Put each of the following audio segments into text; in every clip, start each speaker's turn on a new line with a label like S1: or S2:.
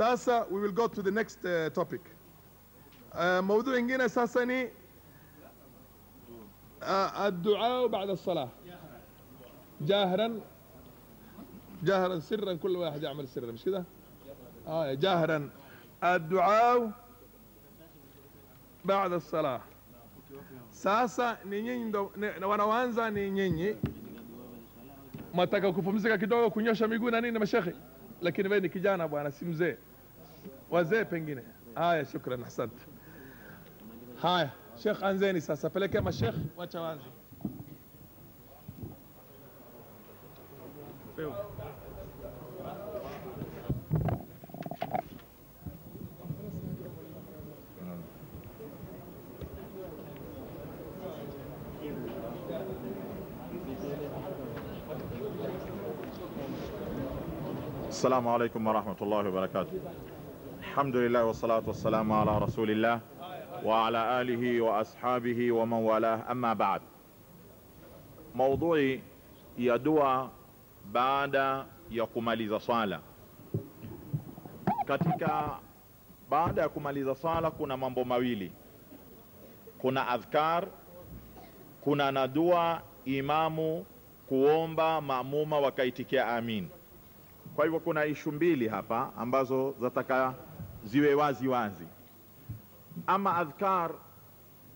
S1: sasa we will go to the next uh, uh موضوع ingine sasa آه، الدعاء بعد الصلاة. جاهرا جاهرا سرا كل واحد يعمل سرا مش كده؟ آه جاهرا. الدعاء بعد الصلاة. ساسا نينين دو وأنا وانزا نينين ما تاكا كفمزكا كدوغا كنيوشا ميقونا نين مشاخي لكن بيني كجانا بوانا سيمزي وزي بنجينة هاي شكرا أحسنت. هاي شيخ أنزيني ساسا. فلكه ما شيخ واتشوانزي
S2: السلام عليكم ورحمة الله وبركاته. الحمد لله والصلاة والسلام على رسول الله وعلى آله وأصحابه ومن والاه. أما بعد موضوعي يدوى بعد يقوم لذا صالة. كتك بعد يقوم لذا صالة كنا مambo mawili كنا أذكار كنا ندوى إمام كوومبا مأموما وكيتكي آمين. kwa hivyo kuna ishu mbili hapa ambazo zataka ziwe wazi wazi. Ama adhkar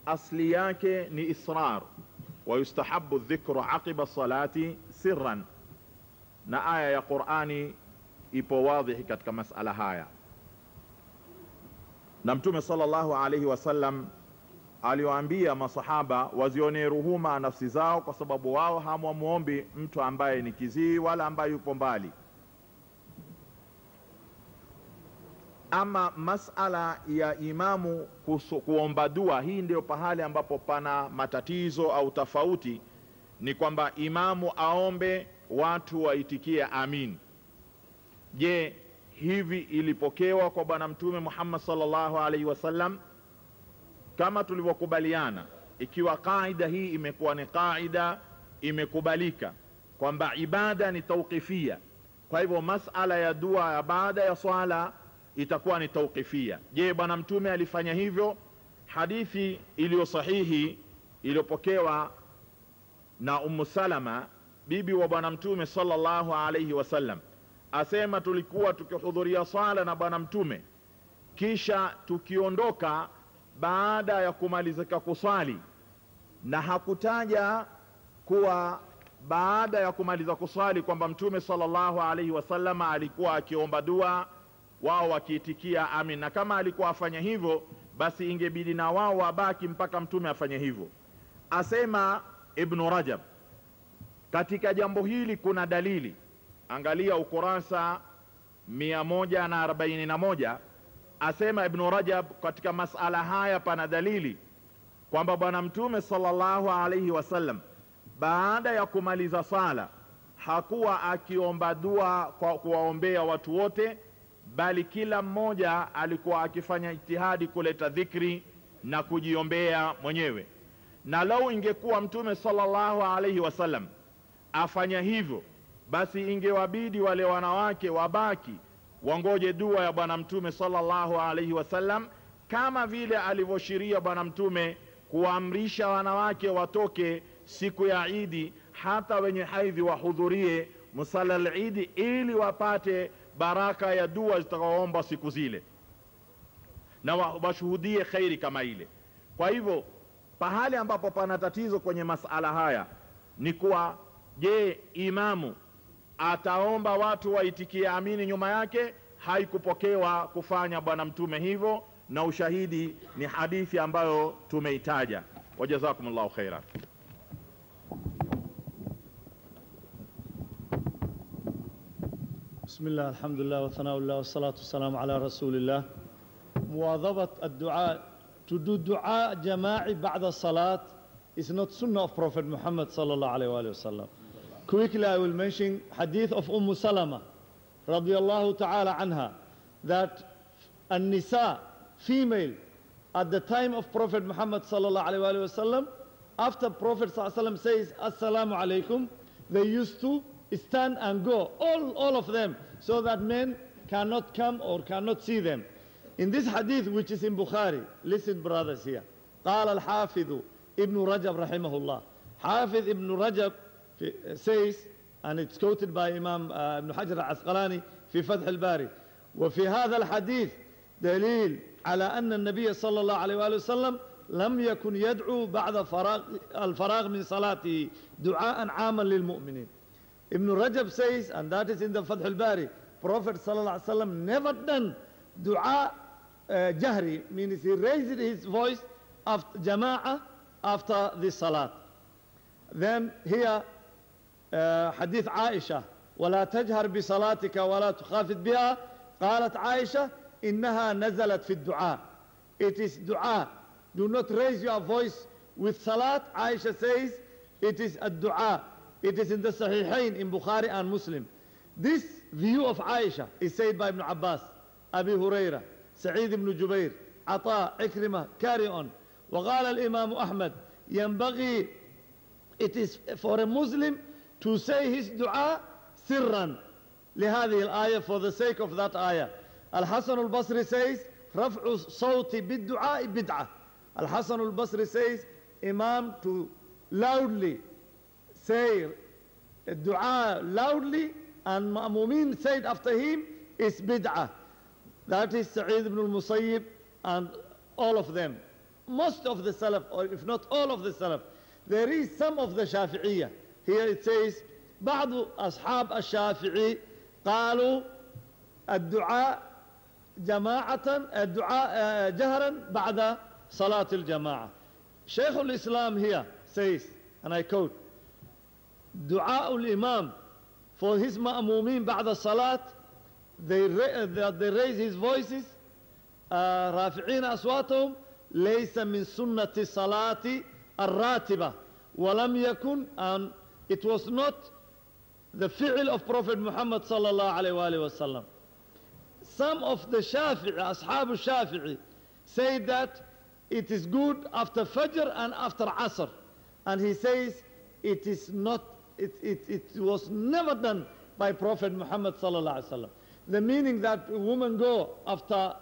S2: asli yake ni israr. Wa yustahabu dhikru aqiba salati sirran, na aya ya Qurani ipo wadhihi katika masala haya, na Mtume sallallahu alayhi wasallam aliwaambia masahaba wazionee ruhuma nafsi zao, kwa sababu wao hamwamwombi mtu ambaye ni kizii wala ambaye yupo mbali ama masala ya imamu kusu, kuomba dua, hii ndio pahali ambapo pana matatizo au tofauti, ni kwamba imamu aombe watu waitikie amin. Je, hivi ilipokewa kwa Bwana Mtume Muhammad sallallahu alaihi wasallam? Kama tulivyokubaliana, ikiwa kaida hii imekuwa ni kaida imekubalika kwamba ibada ni tauqifia, kwa hivyo masala ya dua ya baada ya swala itakuwa ni tauqifia. Je, bwana mtume alifanya hivyo? Hadithi iliyo sahihi iliyopokewa na Ummu Salama bibi wa bwana mtume sallallahu alaihi wasallam asema, tulikuwa tukihudhuria swala na bwana mtume, kisha tukiondoka baada ya kumalizika kuswali, na hakutaja kuwa baada ya kumaliza kuswali kwamba mtume sallallahu alaihi wasallam alikuwa akiomba dua wao wakiitikia amin, na kama alikuwa afanya hivyo, basi ingebidi na wao wabaki mpaka mtume afanye hivyo. Asema Ibnu Rajab, katika jambo hili kuna dalili. Angalia ukurasa mia moja na arobaini na moja asema Ibnu Rajab, katika masala haya pana dalili kwamba bwana mtume sallallahu alaihi wasallam baada ya kumaliza sala hakuwa akiomba dua kwa kuwaombea watu wote bali kila mmoja alikuwa akifanya itihadi kuleta dhikri na kujiombea mwenyewe. Na lau ingekuwa mtume sallallahu alaihi wasallam afanya hivyo, basi ingewabidi wale wanawake wabaki wangoje dua ya bwana mtume sallallahu alaihi wasallam, kama vile alivyoshiria bwana mtume kuwaamrisha wanawake watoke siku ya Idi, hata wenye haidhi wahudhurie musala al-Idi ili wapate baraka ya dua zitakaoomba siku zile na wa- washuhudie khairi kama ile. Kwa hivyo pahali ambapo pana tatizo kwenye masala haya ni kuwa, je, imamu ataomba watu waitikie amini nyuma yake? Haikupokewa kufanya bwana mtume hivyo, na ushahidi ni hadithi ambayo tumeitaja. Wajazakumullahu khairan.
S3: بسم الله الحمد لله وثناء الله والصلاة والسلام على رسول الله مواظبة الدعاء to do دعاء جماعي بعد الصلاة is not sunnah of Prophet Muhammad صلى الله عليه وآله وسلم quickly I will mention hadith of Umm Salama رضي الله تعالى عنها that النساء female at the time of Prophet Muhammad صلى الله عليه وآله وسلم after Prophet صلى الله عليه وسلم says السلام عليكم they used to stand and go all, all of them so that men cannot come or cannot see them. In this hadith, which is in Bukhari, listen, brothers, here. قال الحافظ ابن رجب رحمه الله. حافظ ابن رجب في- says, and it's quoted by Imam uh, Ibn Hajar al-Asqalani في فتح الباري. وفي هذا الحديث دليل على أن النبي صلى الله عليه وآله وسلم لم يكن يدعو بعد فراغ الفراغ من صلاته دعاء عاما للمؤمنين. Ibn Rajab says, and that is in the Fath al-Bari, Prophet sallallahu alaihi wasallam never done dua uh, jahri, means he raised his voice after jama'ah after the salat. Then here, uh, hadith Aisha, ولا تجهر بصلاتك ولا تخافت بها قالت عائشة إنها نزلت في الدعاء It is dua. Do not raise your voice with salat. Aisha says it is a dua. It is in the Sahihain in Bukhari and Muslim. This view of Aisha is said by Ibn Abbas, Abi Huraira, Sa'id ibn Jubair, Ata, Ikrimah, carry on. وقال الإمام أحمد ينبغي it is for a Muslim to say his dua sirran لهذه الآية for the sake of that ayah. Al-Hasan al-Basri says رفع الصوت بالدعاء بدعة. Al-Hasan al-Basri says Imam to loudly say dua loudly and ma'mumin said after him is bid'ah. That is Sa'id ibn al-Musayyib and all of them. Most of the Salaf, or if not all of the Salaf, there is some of the Shafi'iyah. Here it says, بعض أصحاب الشافعي قالوا الدعاء جماعة الدعاء جهرا بعد صلاة الجماعة. شيخ الإسلام here says, and I quote, دعاء الإمام for his مأمومين بعد الصلاة they, ra- that they raise his voices آه، رافعين أصواتهم ليس من سنة الصلاة الراتبة ولم يكن and it was not the fi'l of Prophet Muhammad صلى الله عليه وآله وسلم some of the Shafi'i, أصحاب الشافعي say that it is good after Fajr and after Asr and he says it is not it, it, it was never done by Prophet Muhammad. The meaning that a woman go after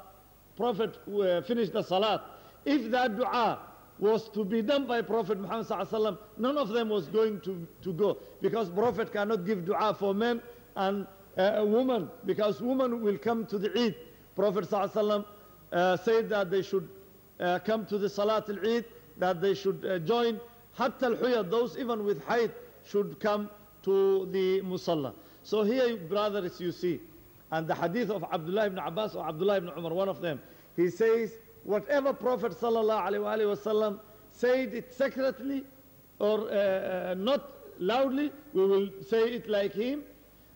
S3: Prophet uh, finish the salat. If that dua was to be done by Prophet Muhammad none of them was going to, to go because Prophet cannot give dua for men and uh, because woman will come to the Eid. Prophet uh, said that they should uh, come to the Salat al-Eid, that they should uh, join hatta al those even with height should come to the Musalla. So here, brothers, you see, and the hadith of Abdullah ibn Abbas or Abdullah ibn Umar, one of them, he says, whatever Prophet sallallahu alaihi wasallam said it secretly or uh, uh, not loudly, we will say it like him,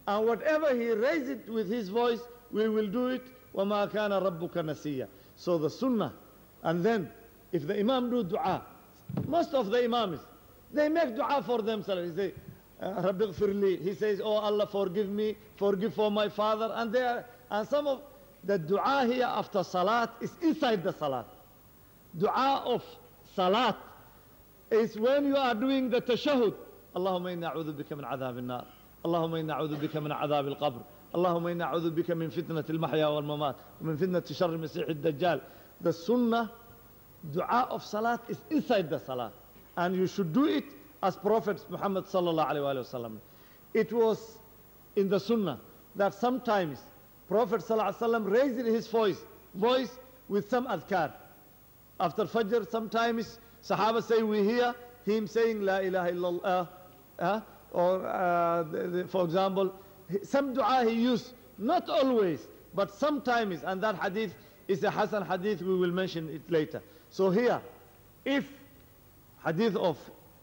S3: and whatever he raised it with his voice, we will do it. وَمَا كَانَ رَبُّكَ نَسِيًّا So the sunnah, and then if the imam do dua, most of the imams, they make dua for themselves. They uh, Rabbi ghfirli. He says, Oh Allah, forgive me, forgive for my father. And they are, and some of the dua here after salat is inside the salat. Dua of salat is when you are doing the tashahud. اللهم إنا أعوذ بك من عذاب النار اللهم إنا أعوذ بك من عذاب القبر اللهم إنا أعوذ بك من فتنة المحيا والممات ومن فتنة شر الدجال the sunnah dua of salat is inside the salat and you should do it as Prophet Muhammad sallallahu alaihi wasallam it was in the sunnah that sometimes Prophet sallallahu alaihi wasallam raised his voice voice with some adhkar after Fajr, sometimes Sahaba say we hear him saying La ilaha illallah, uh, or uh, the, the, for example, some dua he used, not always, but sometimes, and that hadith is a Hasan hadith, we will mention it later. So here, if hadith of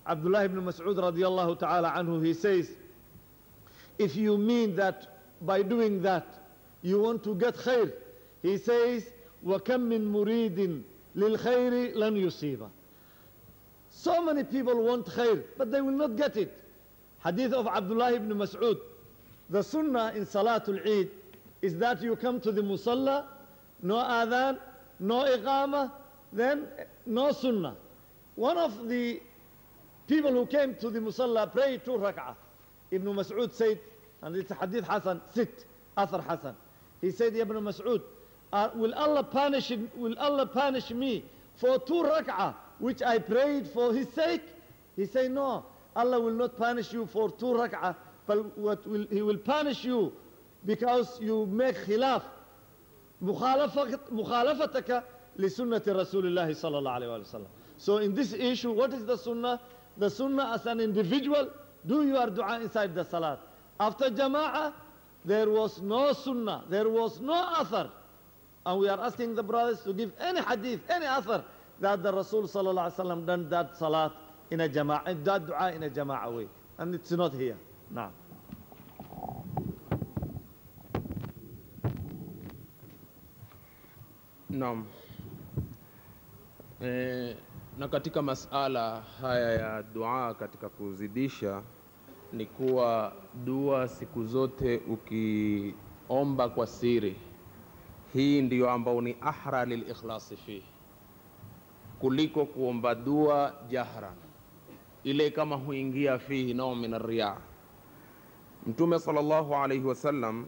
S3: Abdullah ibn Mas'ud radiallahu ta'ala anhu, he says, if you mean that by doing that, you want to get khair, he says, وَكَم مِّن مُرِيدٍ لِلْخَيْرِ لَنْ يُصِيبَ So many people want khair, but they will not get it. Hadith of Abdullah ibn Mas'ud. The sunnah in Salatul Eid is that you come to the musalla, no adhan, no iqamah, then no sunnah. One of the people who came to the musalla prayed two rak'ah. Ibn Mas'ud said, and it's a hadith Hasan, sit, Athar Hasan. He said, Ibn Mas'ud, uh, will Allah punish will Allah punish me for two rak'ah which I prayed for his sake? He said, No, Allah will not punish you for two rak'ah, but what will, He will punish you because you make khilaf مخالفة مخالفتك لسنة رسول الله صلى الله عليه وسلم. So in this issue, what is the sunnah? The sunnah as an individual, do your dua inside the salat. After jama'ah, there was no sunnah, there was no athar. And we are asking the brothers to give any hadith, any athar that the Rasul sallallahu alaihi wasallam done that salat in a jama'ah, that dua in a jama'ah way. And it's not here. Now.
S4: Naam. E, na katika masala haya ya dua katika kuzidisha ni kuwa dua siku zote ukiomba kwa siri, hii ndiyo ambao ni ahra lilikhlasi fihi, kuliko kuomba dua jahran, ile kama huingia fihi nao min arriya. Mtume sallallahu alaihi wasallam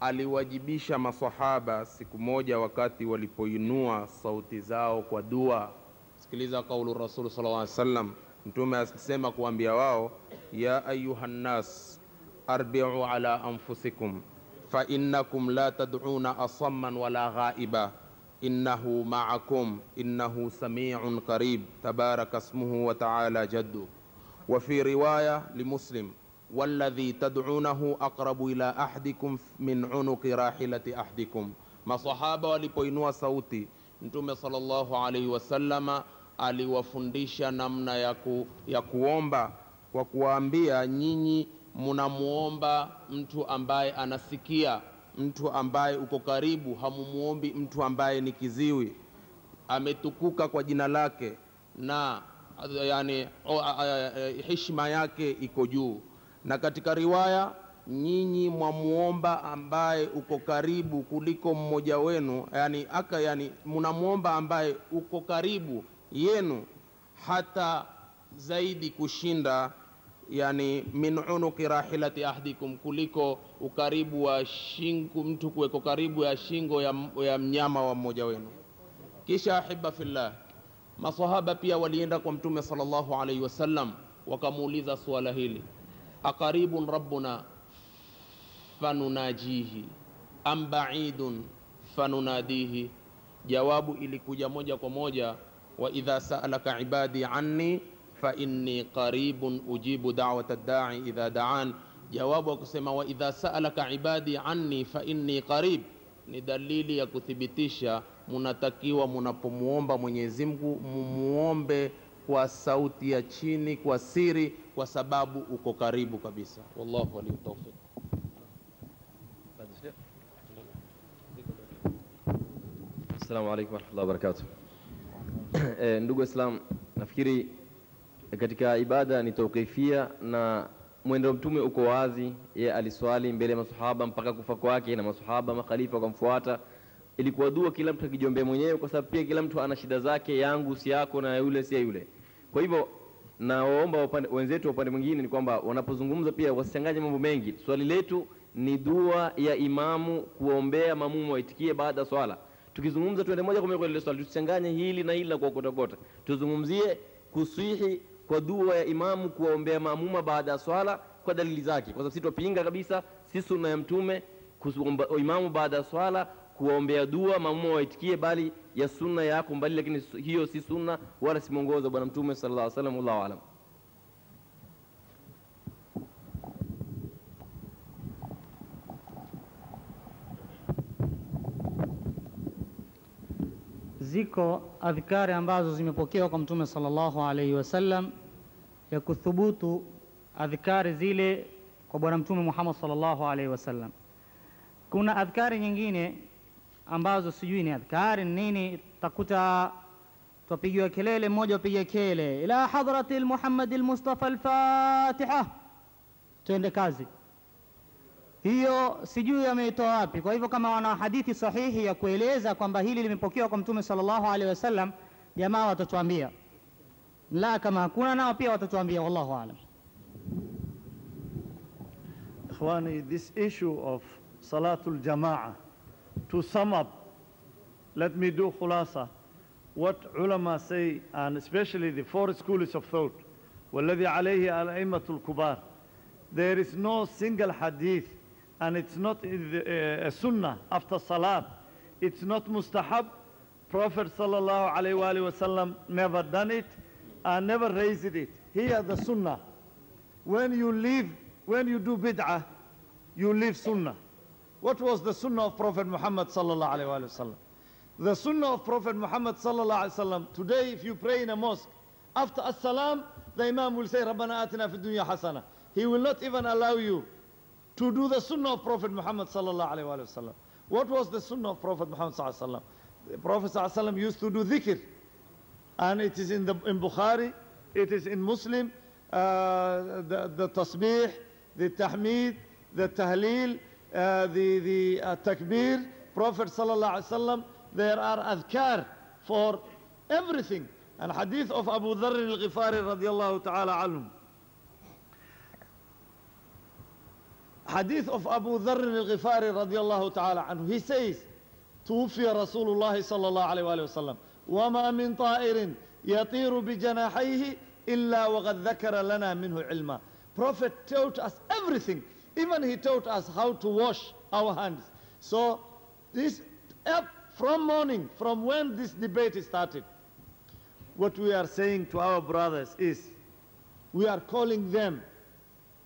S4: aliwajibisha masahaba siku moja wakati walipoinua sauti zao kwa dua. Sikiliza kaulu Rasul sallallahu alaihi wasallam, Mtume akisema kuambia wao, ya ayuha nnas arbiu ala anfusikum fa innakum la tad'una asamman wala ghaiba innahu ma'akum innahu sami'un qarib tabaraka ismuhu wa ta'ala jaddu wa fi riwaya limuslim والذي تدعونه أقرب إلى أحدكم من عنق راحلة أحدكم masahaba walipoinua sauti mtume sallallahu alaihi wasallama aliwafundisha namna ya, ku, ya kuomba kwa kuwaambia nyinyi munamuomba mtu ambaye anasikia mtu ambaye uko karibu hamumuombi mtu ambaye ni kiziwi. Ametukuka kwa jina lake na yani o, a, a, a, heshima yake iko juu. Na katika riwaya nyinyi mwamuomba ambaye uko karibu kuliko mmoja wenu yani aka yani mnamuomba ambaye uko karibu yenu hata zaidi kushinda yani min unuki rahilati ahdikum kuliko ukaribu wa shingo mtu kuweko karibu ya shingo ya, ya mnyama wa mmoja wenu. Kisha ahiba fillah masahaba pia walienda kwa mtume sallallahu alaihi wasallam wakamuuliza suala hili aqaribun rabbuna fanunajihi am baidun fanunadihi? Jawabu ilikuja moja kwa moja wa idha saalaka ibadi anni fa inni qaribun ujibu dawata dai idha daan. Jawabu ya kusema wa idha saalaka ibadi anni fa inni qarib. Ni dalili ya kuthibitisha munatakiwa munapomuomba mwenyezi mungu mumuombe kwa sauti ya chini kwa siri kwa sababu uko karibu kabisa. Wallahu waliyu tawfiq.
S5: Assalamu alaikum warahmatullahi wabarakatuh. E, ndugu Islam, nafikiri katika ibada ni tauqifia na mwendo mtume uko wazi. Yeye aliswali mbele ya masahaba mpaka kufa kwake, na masahaba makhalifa wakamfuata. Ilikuwa dua kila mtu akijiombea mwenyewe, kwa sababu pia kila mtu ana shida zake, yangu si yako na yule si yule. Kwa hivyo nawaomba wenzetu wa upande mwingine ni kwamba wanapozungumza pia wasichanganye mambo mengi. Swali letu ni dua ya imamu kuombea mamumu waitikie baada ya swala. Tukizungumza tuende moja kwa moja lile swali, tusichanganye hili na hili na kuokotokota. Tuzungumzie kuswihi kwa dua ya imamu kuwaombea maamuma baada ya swala kwa dalili zake, kwa sababu sisi tupinga kabisa, si sunna ya Mtume imamu baada ya swala kuwaombea dua maamuma waitikie, bali ya sunna yako mbali, lakini hiyo si sunna wala si mwongozo wa Bwana Mtume sallallahu alaihi wasallam. Wallahu.
S6: Ziko adhkari ambazo zimepokewa kwa Mtume sallallahu alaihi wasallam ya kuthubutu adhkari zile kwa Bwana Mtume Muhammad sallallahu alaihi wasallam. Kuna adhkari nyingine ambazo sijui ni adhkari nini, takuta twapigiwa kelele, mmoja wapiga kelele ila hadrati lmuhammadi lmustafa alfatiha, twende kazi hiyo sijui ameitoa wapi. Kwa hivyo kama wana hadithi sahihi ya kueleza kwamba hili limepokewa kwa Mtume sallallahu alaihi wasallam, jamaa watatuambia. La, kama hakuna nao pia watatuambia, wallahu aalam.
S3: Ikhwani, this issue of Salatul Jamaa to sum up, let me do khulasa. What ulama say, and especially the four schools of thought, والذي عليه الأئمة الكبار. There is no single hadith, and it's not the, uh, a sunnah after salat. It's not mustahab. Prophet sallallahu alaihi wasallam never done it and never raised it. Here the sunnah. When you leave, when you do bid'ah, you leave sunnah. What was the sunnah of Prophet Muhammad sallallahu alaihi wasallam? The sunnah of Prophet Muhammad sallallahu alaihi wasallam. Today, if you pray in a mosque, after as-salam, the imam will say, "Rabbana atina fid dunya hasana." He will not even allow you to do the sunnah of Prophet Muhammad sallallahu. What was the sunnah of Prophet Muhammad sallallahu? The Prophet sallallahu used to do dhikr, and it is in the in Bukhari, it is in Muslim, uh, the the tasbih, the tahmid, the tahleel, uh, the the uh, takbir. Prophet sallallahu. There are adhkar for everything. And hadith of Abu Dharr al-Ghifari radiallahu ta'ala anhu. Hadith of Abu Dharr al-Ghifari radiallahu ta'ala anhu. He says, توفي رسول الله صلى الله عليه وآله وسلم وما من طائر يطير بجناحيه إلا وقد ذكر لنا منه علما Prophet taught us everything even he taught us how to wash our hands so this up from morning from when this debate started what we are saying to our brothers is we are calling them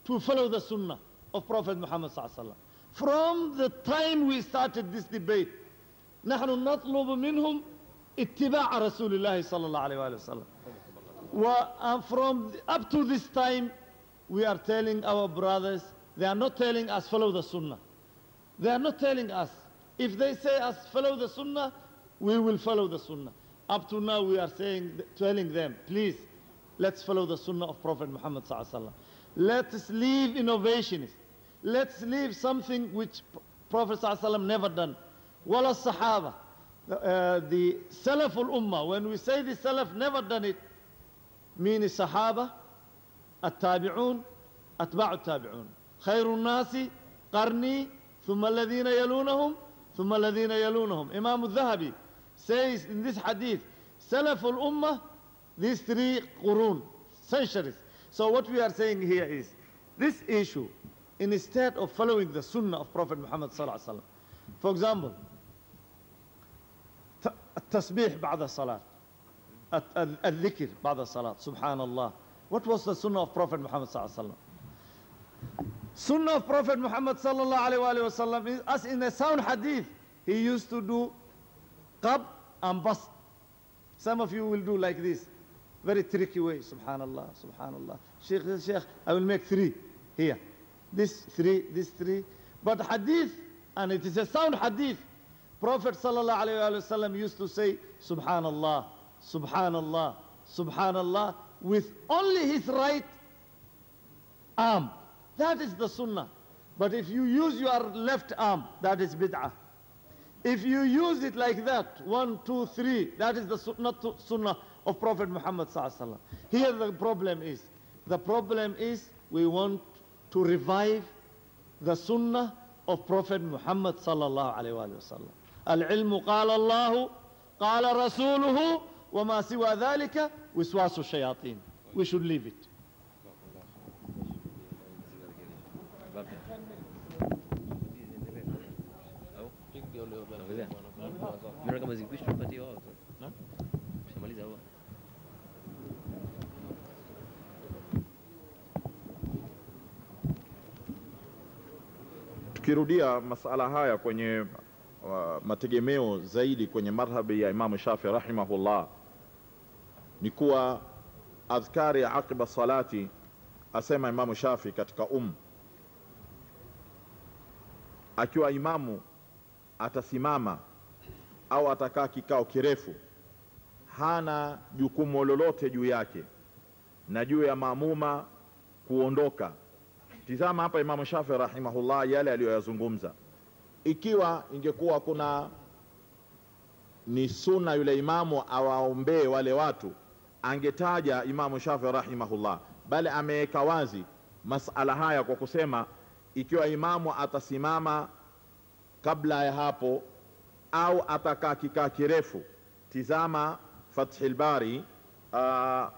S3: to follow the sunnah of Prophet Muhammad صلى الله عليه وسلم from the time we started this debate نحن نطلب منهم اتباع رسول الله صلى الله عليه وآله وسلم و and from up to this time we are telling our brothers they are not telling us follow the sunnah they are not telling us if they say us follow the sunnah we will follow the sunnah up to now we are saying telling them please let's follow the sunnah of prophet muhammad sallallahu alaihi wasallam let's leave innovationists let's leave something which prophet sallallahu alaihi wasallam never done wala sahaba uh, the salaf al-ummah when we say the salaf never done it مين الصحابة التابعون أتباع التابعون خير الناس قرني ثم الذين يلونهم ثم الذين يلونهم إمام الذهبي says in this hadith سلف الأمة these three قرون centuries so what we are saying here is this issue instead of following the sunnah of Prophet Muhammad صلى الله عليه وسلم for example التسبيح بعد الصلاة الذكر بعد الصلاة سبحان الله What was the sunnah of Prophet Muhammad صلى الله عليه وسلم Sunnah of Prophet Muhammad صلى الله عليه وآله وسلم is as in a sound hadith he used to do qab and bas Some of you will do like this very tricky way Subhanallah Subhanallah Sheikh Sheikh I will make three here this three this three but hadith and it is a sound hadith Prophet wasallam used to say Subhanallah Subhanallah, Subhanallah, with only his right arm. That is the sunnah. But if you use your left arm, that is bid'ah. If you use it like that, one, two, three, that is the sunnah, sunnah of Prophet Muhammad Here the problem is, the problem is we want to revive the sunnah of Prophet Muhammad sallallahu alayhi wa sallam. Al-ilmu qala Allahu, qala Rasuluhu, wa ma siwa dhalika wiswasu shayateen. We should leave it.
S5: Merhaba müzik bir şey
S2: tukirudia masala haya kwenye uh, mategemeo zaidi kwenye madhhabi ya Imamu Shafi rahimahullah ni kuwa adhkari ya aqiba salati, asema Imamu Shafi katika um, akiwa imamu atasimama au atakaa kikao kirefu, hana jukumu lolote juu yake na juu ya maamuma kuondoka. Tizama hapa Imamu Shafi rahimahullah yale aliyoyazungumza. Ikiwa ingekuwa kuna ni suna yule imamu awaombee wale watu, angetaja Imamu Shafi rahimahullah, bali ameweka wazi masala haya kwa kusema ikiwa imamu atasimama kabla ya hapo au atakaa kikaa kirefu tizama fathi lbari uh,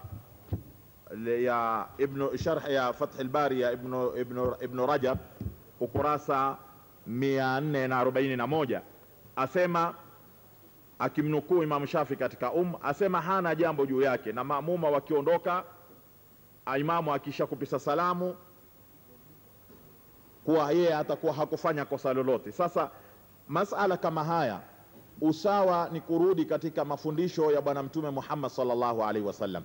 S2: ya ibnu sharh ya fathi lbari ya ibnu, ibnu, ibnu rajab ukurasa 441 asema akimnukuu imamu shafi katika um asema hana jambo juu yake na maamuma wakiondoka imamu akisha kupisa salamu kuwa yeye atakuwa hakufanya kosa lolote. Sasa masala kama haya usawa ni kurudi katika mafundisho ya bwana mtume muhammad sallallahu alaihi wasallam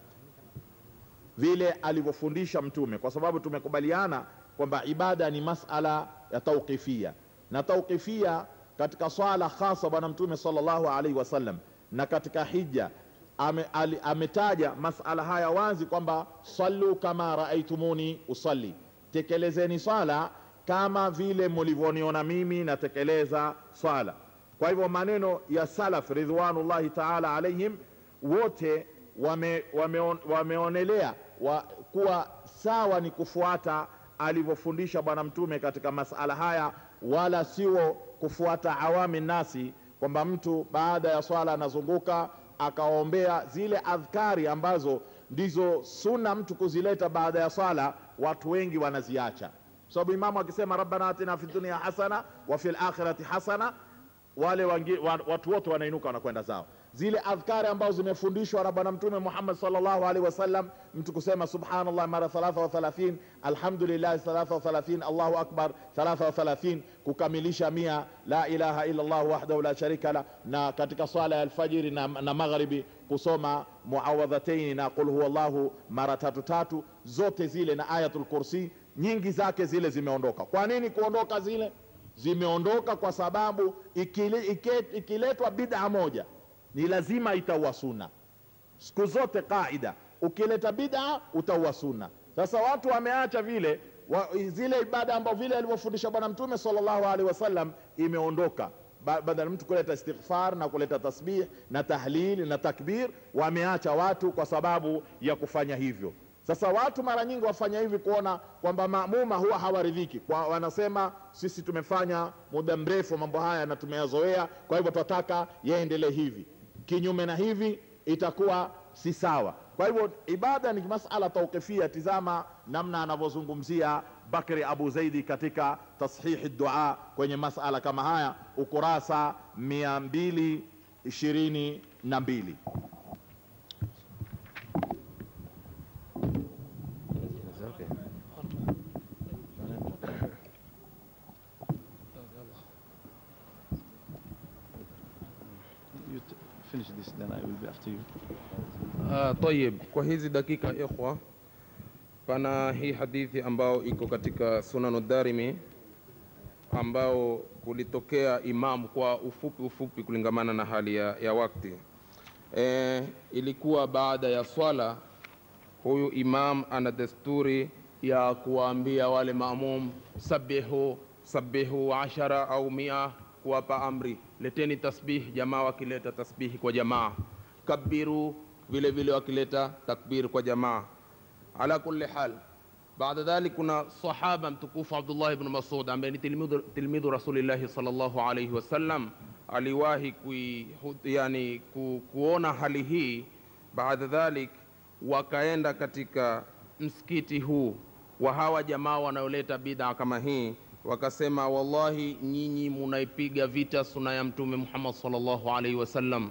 S2: vile alivyofundisha mtume kwa sababu tumekubaliana kwamba ibada ni masala ya tauqifia. Na tauqifia katika swala hasa bwana mtume sallallahu alaihi wasallam na katika hija ame, ametaja masala haya wazi kwamba sallu kama raaitumuni usalli. Tekelezeni swala kama vile mulivyoniona mimi natekeleza swala. Kwa hivyo maneno ya salaf ridwanullahi taala alaihim wote wame, wame, wameonelea wa, kuwa sawa ni kufuata alivyofundisha bwana mtume katika masala haya wala sio kufuata awami nasi kwamba mtu baada ya swala anazunguka akaombea zile adhkari ambazo ndizo suna mtu kuzileta baada ya swala watu wengi wanaziacha. Kwa sababu imamu akisema rabbana atina fi dunia hasana wa fi lakhirati hasana wale wangi, wa, watu wote wanainuka wanakwenda zao zile adhkari ambazo zimefundishwa na bwana mtume muhammad salllahu alaihi wasallam mtu kusema subhanallah mara 33 alhamdulillah 33 allahu akbar 33 kukamilisha mia la ilaha illa llah wahdahu la sharika la na katika swala ya alfajiri na, na magharibi kusoma muawadhataini na qul huwa llahu mara tatu tatu zote zile na ayatul kursi nyingi zake zile zimeondoka. Kwa nini kuondoka zile? Zimeondoka kwa sababu ikiletwa ikile bid'a moja ni lazima itaua sunna. Siku zote Kaida, ukileta bid'a utaua sunna. Sasa watu wameacha vile wa, zile ibada ambao vile alivyofundisha bwana mtume sallallahu alaihi wasallam imeondoka. Ba- badala mtu kuleta istighfar na kuleta tasbih na tahlili na takbir wameacha watu kwa sababu ya kufanya hivyo. Sasa watu mara nyingi wafanya hivi kuona kwamba mamuma huwa hawaridhiki. Kwa wanasema sisi tumefanya muda mrefu mambo haya na tumeyazoea kwa hivyo tunataka yaendelee hivi kinyume na hivi itakuwa si sawa. Kwa hivyo ibada ni masala tauqifia tizama namna anavyozungumzia bakri abu zaidi katika tashihi dua kwenye masala kama haya ukurasa 222
S3: You t- finish this, then I will be after you.
S4: Tayib, kwa hizi dakika ikhwa, pana hii hadithi ambayo iko katika Sunanu Darimi ambao kulitokea imamu kwa ufupi ufupi kulingamana na hali ya, ya wakti e, ilikuwa baada ya swala huyu imam ana desturi ya kuwaambia wale maamum sabihu sabihu ashara au mia kuwapa amri. Leteni tasbih jamaa wakileta tasbihi kwa jamaa. Kabiru vile vile wakileta takbir kwa jamaa. Ala kulli hal baada dhalik kuna sahaba mtukufu abdullah ibn masud ambaye ni tilmidhu, rasulillahi salllahu alaihi wasallam aliwahi kui, yani, ku, kuona hali hii. Baada dhalik wakaenda katika msikiti huu wa hawa jamaa wanaoleta bid'a kama hii wakasema wallahi nyinyi munaipiga vita suna ya mtume muhammad sallallahu alaihi wasallam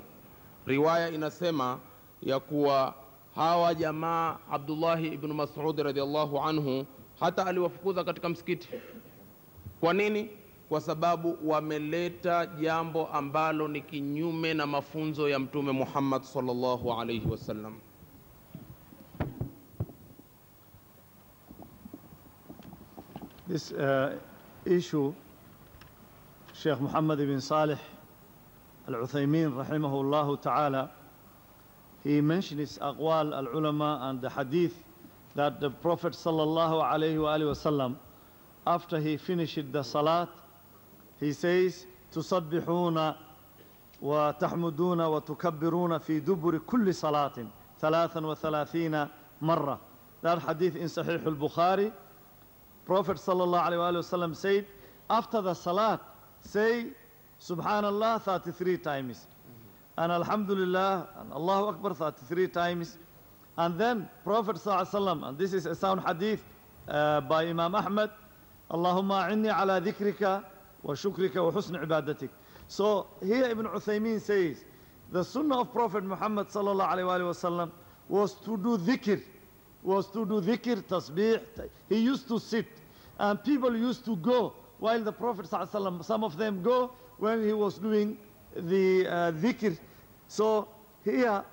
S4: riwaya inasema ya kuwa hawa jamaa abdullahi ibnu Mas'ud radiallahu anhu hata aliwafukuza katika msikiti. Kwa nini? Kwa sababu wameleta jambo ambalo ni kinyume na mafunzo ya mtume muhammad sallallahu alaihi wasallam.
S3: This uh, issue, Sheikh Muhammad ibn Salih al-Uthaymeen rahimahullah ta'ala, he mentioned his aqwal al-ulama and the hadith that the Prophet sallallahu alayhi wa alihi wasallam, after he finished the salat, he says, تسبحون وتحمدون وتكبرون في دبر كل صلاة ثلاثا وثلاثين مرة. That hadith in Sahih al-Bukhari, Prophet sallallahu alaihi wasallam said, after the salat, say Subhanallah 33 times. And Alhamdulillah and Allahu Akbar 33 times. And then Prophet ﷺ, and this is a sound hadith uh, by Imam Ahmad, Allahumma inni ala dhikrika wa shukrika wa husn ibadatik. So here Ibn Uthaymeen says, the sunnah of Prophet Muhammad sallallahu alayhi wa sallam was to do dhikr, was to do dhikr, tasbih. He used to sit and people used to go while the Prophet sallallahu alayhi wa sallam, some of them go when he was doing the uh, dhikr. So here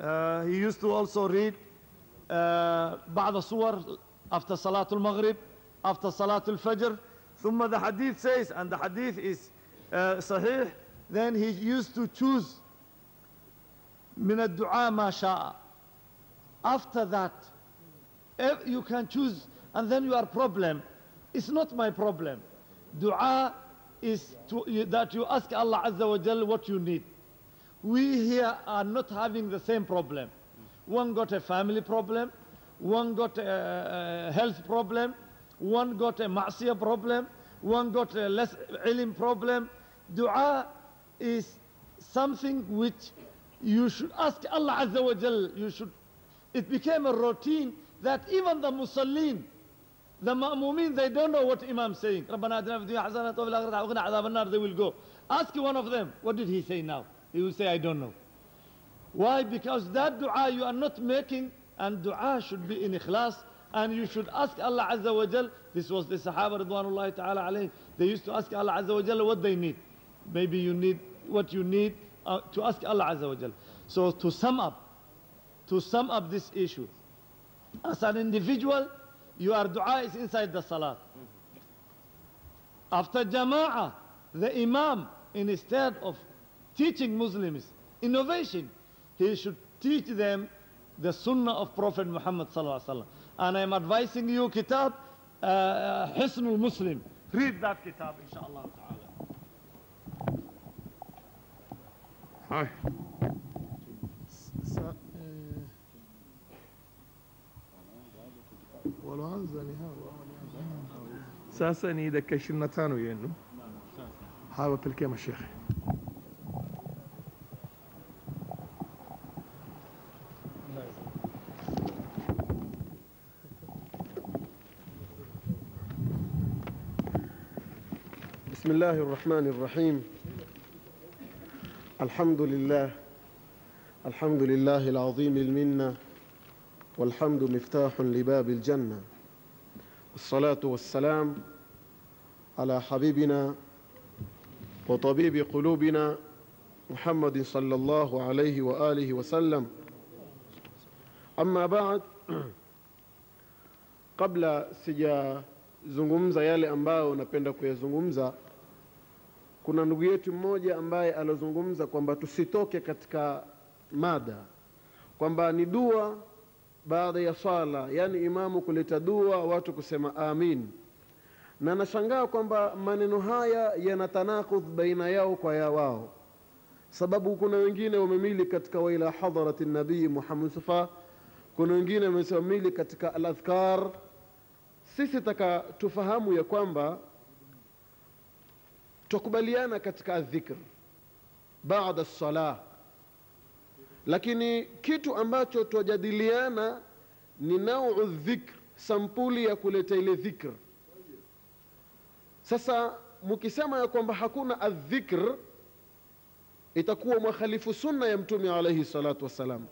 S3: uh, he used to also read uh, بعض الصور after Salatul Maghrib, after Salatul Fajr. ثم the hadith says, and the hadith is uh, sahih, then he used to choose من الدعاء ما شاء. After that, if you can choose, and then your problem, it's not my problem. Dua is to, that you ask Allah Azza wa Jal what you need. We here are not having the same problem. One got a family problem, one got a, health problem, one got a ma'siyah problem, one got a less ilm problem. Dua is something which you should ask Allah Azza wa Jal. You should, it became a routine that even the musallin, the ma'mumin, they don't know what Imam saying. رَبَّنَا آتِنَا فِي الدُّنْيَا حَسَنَةً وَفِي الْآخِرَةِ حَسَنَةً وَقِنَا عَذَابَ النَّارِ They will go. Ask one of them, what did he say now? He will say, I don't know. Why? Because that dua you are not making, and dua should be in ikhlas, and you should ask Allah Azza wa Jal. This was the Sahaba Ridwanullahi Ta'ala alayhi. They used to ask Allah Azza wa Jal what they need. Maybe you need what you need uh, to ask Allah Azza wa Jal. So to sum up, to sum up this issue, as an individual, your dua is inside the salat. After jama'ah, the imam, instead of teaching Muslims innovation, he should teach them the sunnah of Prophet Muhammad. And I'm advising you kitab uh, Hisnul Muslim. Read that kitab inshallah.
S1: Haya. ولو عن زنها ساسا اني الشيخ
S7: بسم الله الرحمن الرحيم الحمد لله الحمد لله العظيم المنه والحمد مفتاح لباب الجنة والصلاة والسلام على حبيبنا وطبيب قلوبنا محمد صلى الله عليه وآله وسلم أما بعد kabla sijazungumza yale ambayo napenda kuyazungumza kuna ndugu yetu mmoja ambaye alozungumza kwamba tusitoke katika mada kwamba ni dua baada ya sala, yani imamu kuleta dua watu kusema amin. Na nashangaa kwamba maneno haya yana tanakudh baina yao kwa ya wao. Sababu kuna wengine wamemili katika waila hadharati nabii muhammad mustafa kuna wengine wamemili katika aladhkar sisi taka tufahamu ya kwamba tukubaliana katika adhikr baada salah lakini kitu ambacho twajadiliana ni nauu dhikr sampuli ya kuleta ile dhikr. Sasa mkisema ya kwamba hakuna adhikr itakuwa mwakhalifu sunna ya mtume alaihi salatu wassalam.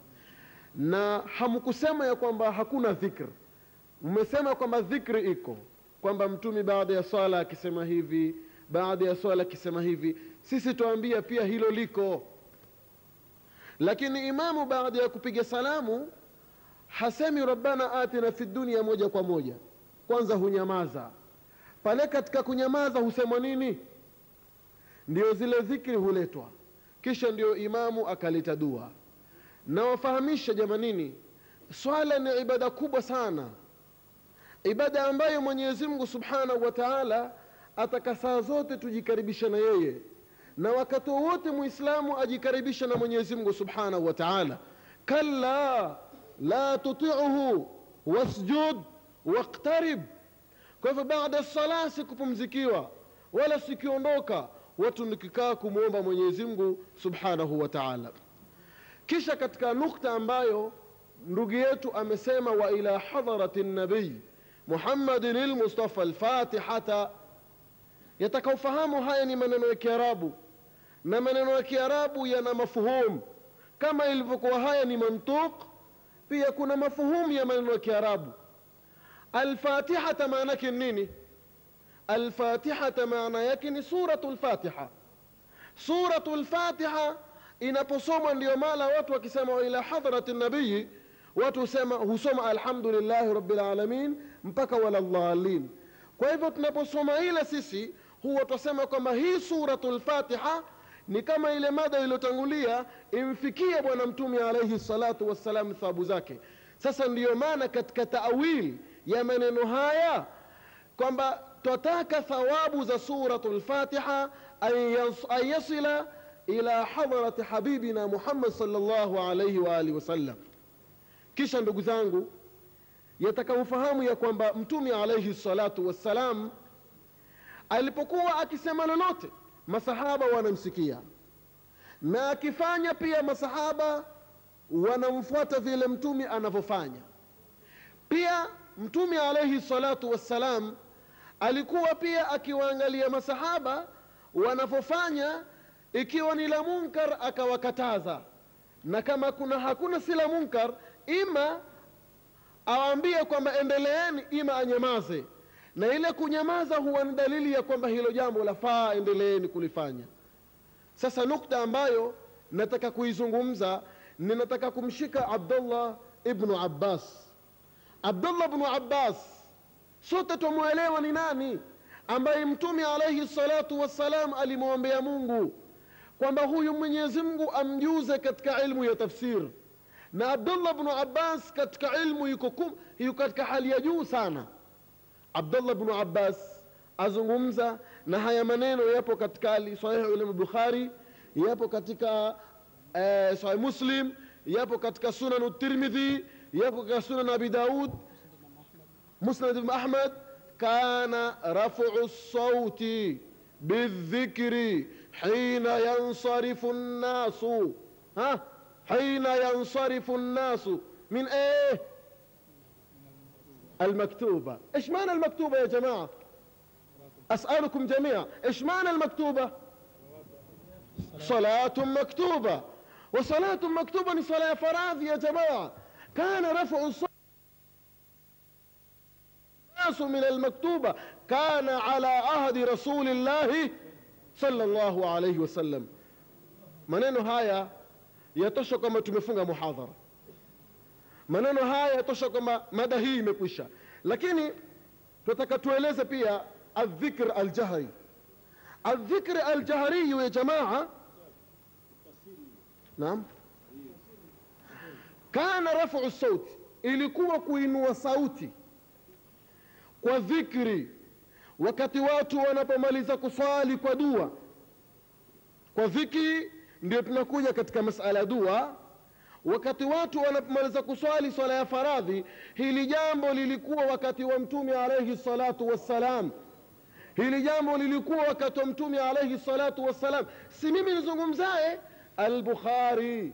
S7: Na hamkusema ya kwamba hakuna dhikr. Mmesema kwamba dhikri iko. Kwamba mtume baada ya swala akisema hivi baada ya swala akisema hivi. Sisi twaambia pia hilo liko lakini imamu baada ya kupiga salamu hasemi rabbana atina fi dunia moja kwa moja. Kwanza hunyamaza. Pale katika kunyamaza husemwa nini? Ndio zile dhikri huletwa. Kisha ndio imamu akaleta dua. Nawafahamisha jamanini swala ni ibada kubwa sana. Ibada ambayo mwenyezi mungu subhanahu wa taala ataka saa zote tujikaribisha na yeye na wakati wowote muislamu ajikaribisha na mwenyezi mungu subhanahu wa taala. Kalla la tutiuhu wasjud waqtarib. Kwa hivyo baada ya sala sikupumzikiwa wala sikiondoka watu nikikaa kumwomba mwenyezi mungu subhanahu wa taala. Kisha katika nukta ambayo ndugu yetu amesema wa ila hadharati nabii muhammadin lmustafa alfatihata yatakaofahamu haya ni maneno ya kiarabu na maneno ya kiarabu yana mafuhum kama ilivyokuwa haya ni mantuq pia kuna mafuhumu ya maneno ya kiarabu alfatihata maana yake nini alfatihata maana yake ni suratu lfatiha suratu lfatiha inaposomwa ndio maana watu wakisema wa ila hadhrati nabii watu husema husoma alhamdulillahi rabbilalamin mpaka waladhalin kwa hivyo tunaposoma ile sisi huwa twasema kwamba hii suratu lfatiha ni kama ile mada iliyotangulia imfikie bwana mtume alaihi salatu wassalam thawabu zake. Sasa ndiyo maana katika tawil ya maneno haya kwamba twataka thawabu za suratu lfatiha an yasila ila hadharati habibina muhammad salllahu alaihi waalihi wasallam. Kisha ndugu zangu yatakaufahamu ya kwamba mtume alaihi salatu wassalam alipokuwa akisema lolote masahaba wanamsikia. Na akifanya pia masahaba wanamfuata vile mtume anavyofanya. Pia mtume alaihi salatu wassalam alikuwa pia akiwaangalia masahaba wanavyofanya ikiwa ni la munkar akawakataza. Na kama kuna hakuna si la munkar ima awaambie kwamba endeleeni ima anyamaze na ile kunyamaza huwa ni dalili ya kwamba hilo jambo lafaa endeleeni kulifanya. Sasa nukta ambayo nataka kuizungumza ninataka kumshika abdullah ibnu abbas. Abdullah bnu abbas sote twamwelewa ni nani ambaye mtume alaihi salatu wassalam alimwombea mungu kwamba huyu mwenyezi mungu amjuze katika ilmu ya tafsir. Na abdullah bnu abbas katika ilmu yuko, yuko katika hali ya juu sana abdullah bnu abbas azungumza na haya maneno yapo katika sahihi ulama bukhari yapo katika eh, sahih muslim yapo katika sunan tirmidhi yapo katika sunan abi daud musnad ibn ahmad kana rafu sauti بالذكر حين ينصرف الناس ها حين ينصرف الناس من إيه المكتوبة. إيش معنى المكتوبة يا جماعة؟ أسألكم جميعا إيش معنى المكتوبة؟ صلاة مكتوبة. وصلاة مكتوبة صلاة فراض يا جماعة. كان رفع الصوت الناس من المكتوبة. كان على عهد رسول الله صلى الله عليه وسلم. maneno haya yatosha kwamba tumefunga muhadhara maneno haya yatosha kwamba mada hii imekwisha. Lakini tunataka tueleze pia aldhikr aljahri. Aldhikr aljahriyu ya jamaa. Naam. Kana rafu sauti ilikuwa kuinua sauti kwa dhikri wakati watu wanapomaliza kuswali kwa dua. Kwa dhikri ndio tunakuja katika masala ya dua wakati watu wanapomaliza kuswali swala ya faradhi hili jambo lilikuwa wakati wa mtume alaihi salatu wassalam. Hili jambo lilikuwa wakati wa mtume alaihi salatu wassalam. Si mimi nizungumzaye? Albukhari.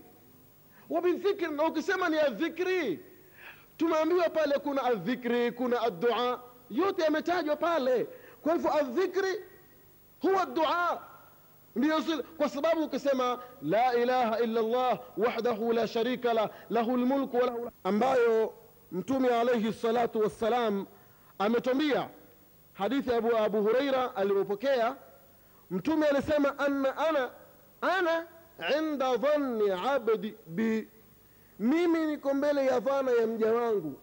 S7: Wabidhikri na ukisema ni adhikri tumeambiwa pale kuna adhikri kuna addua. Yote yametajwa pale. Kwa hivyo adhikri huwa ndio kwa sababu ukisema la ilaha illa llah wahdahu la sharika lah lahu lmulku walahu ambayo mtume alaihi salatu wassalam ametwambia hadithi ya abu, abu hureira aliyopokea mtume alisema anna ana ana inda dhanni abdi bi mimi niko mbele ya dhana ya mja wangu.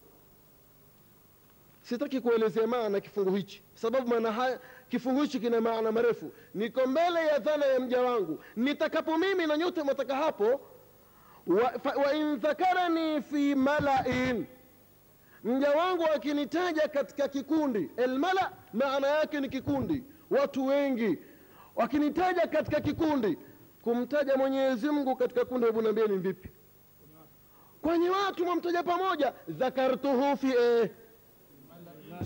S7: Sitaki kuelezea maana kifungu hichi. Sababu maana haya kifungu hichi kina maana marefu. Niko mbele ya dhana ya mja wangu. Nitakapo mimi na nyote mwataka hapo wa, in fi malain. Mja wangu akinitaja katika kikundi elmala maana yake ni kikundi watu wengi. Wakinitaja katika kikundi kumtaja mwenyezi mungu katika kundi hebu niambie ni vipi? Kwenye watu mwamtaja pamoja dhakartuhu fi eh,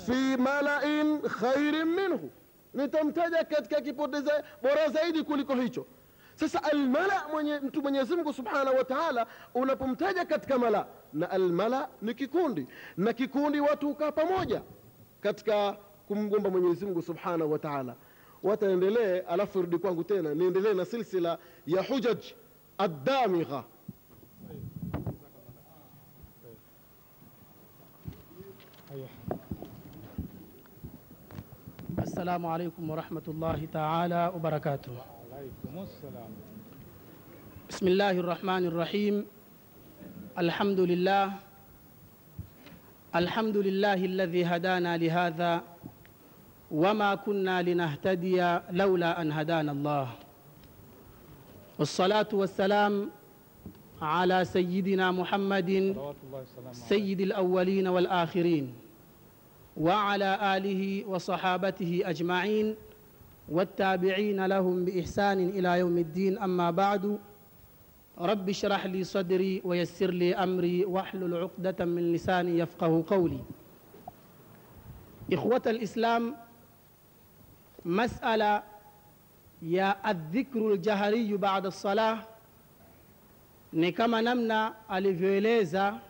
S7: fi malain khairin minhu nitamtaja katika kipoteza bora zaidi kuliko hicho. Sasa almala mwenye mtu mwenyezi mungu subhanahu wa taala unapomtaja katika mala na almala ni kikundi na kikundi watu hukaa pamoja katika kumgomba mwenyezi mungu subhanahu wa taala. Wataendelee alafu rudi kwangu tena niendelee na silsila ya hujaj addamigha
S8: السلام عليكم ورحمة الله تعالى وبركاته. بسم الله الرحمن الرحيم. الحمد لله. الحمد لله الذي هدانا لهذا وما كنا لنهتدي لولا أن هدانا الله. والصلاة والسلام على سيدنا محمد سيد الأولين والآخرين. وعلى آله وصحابته أجمعين والتابعين لهم بإحسان إلى يوم الدين. أما بعد رب اشرح لي صدري ويسر لي أمري واحلل عقدة من لساني يفقه قولي. إخوة الإسلام مسألة يا الذكر الجهري بعد الصلاة. ni kama namna alivyoeleza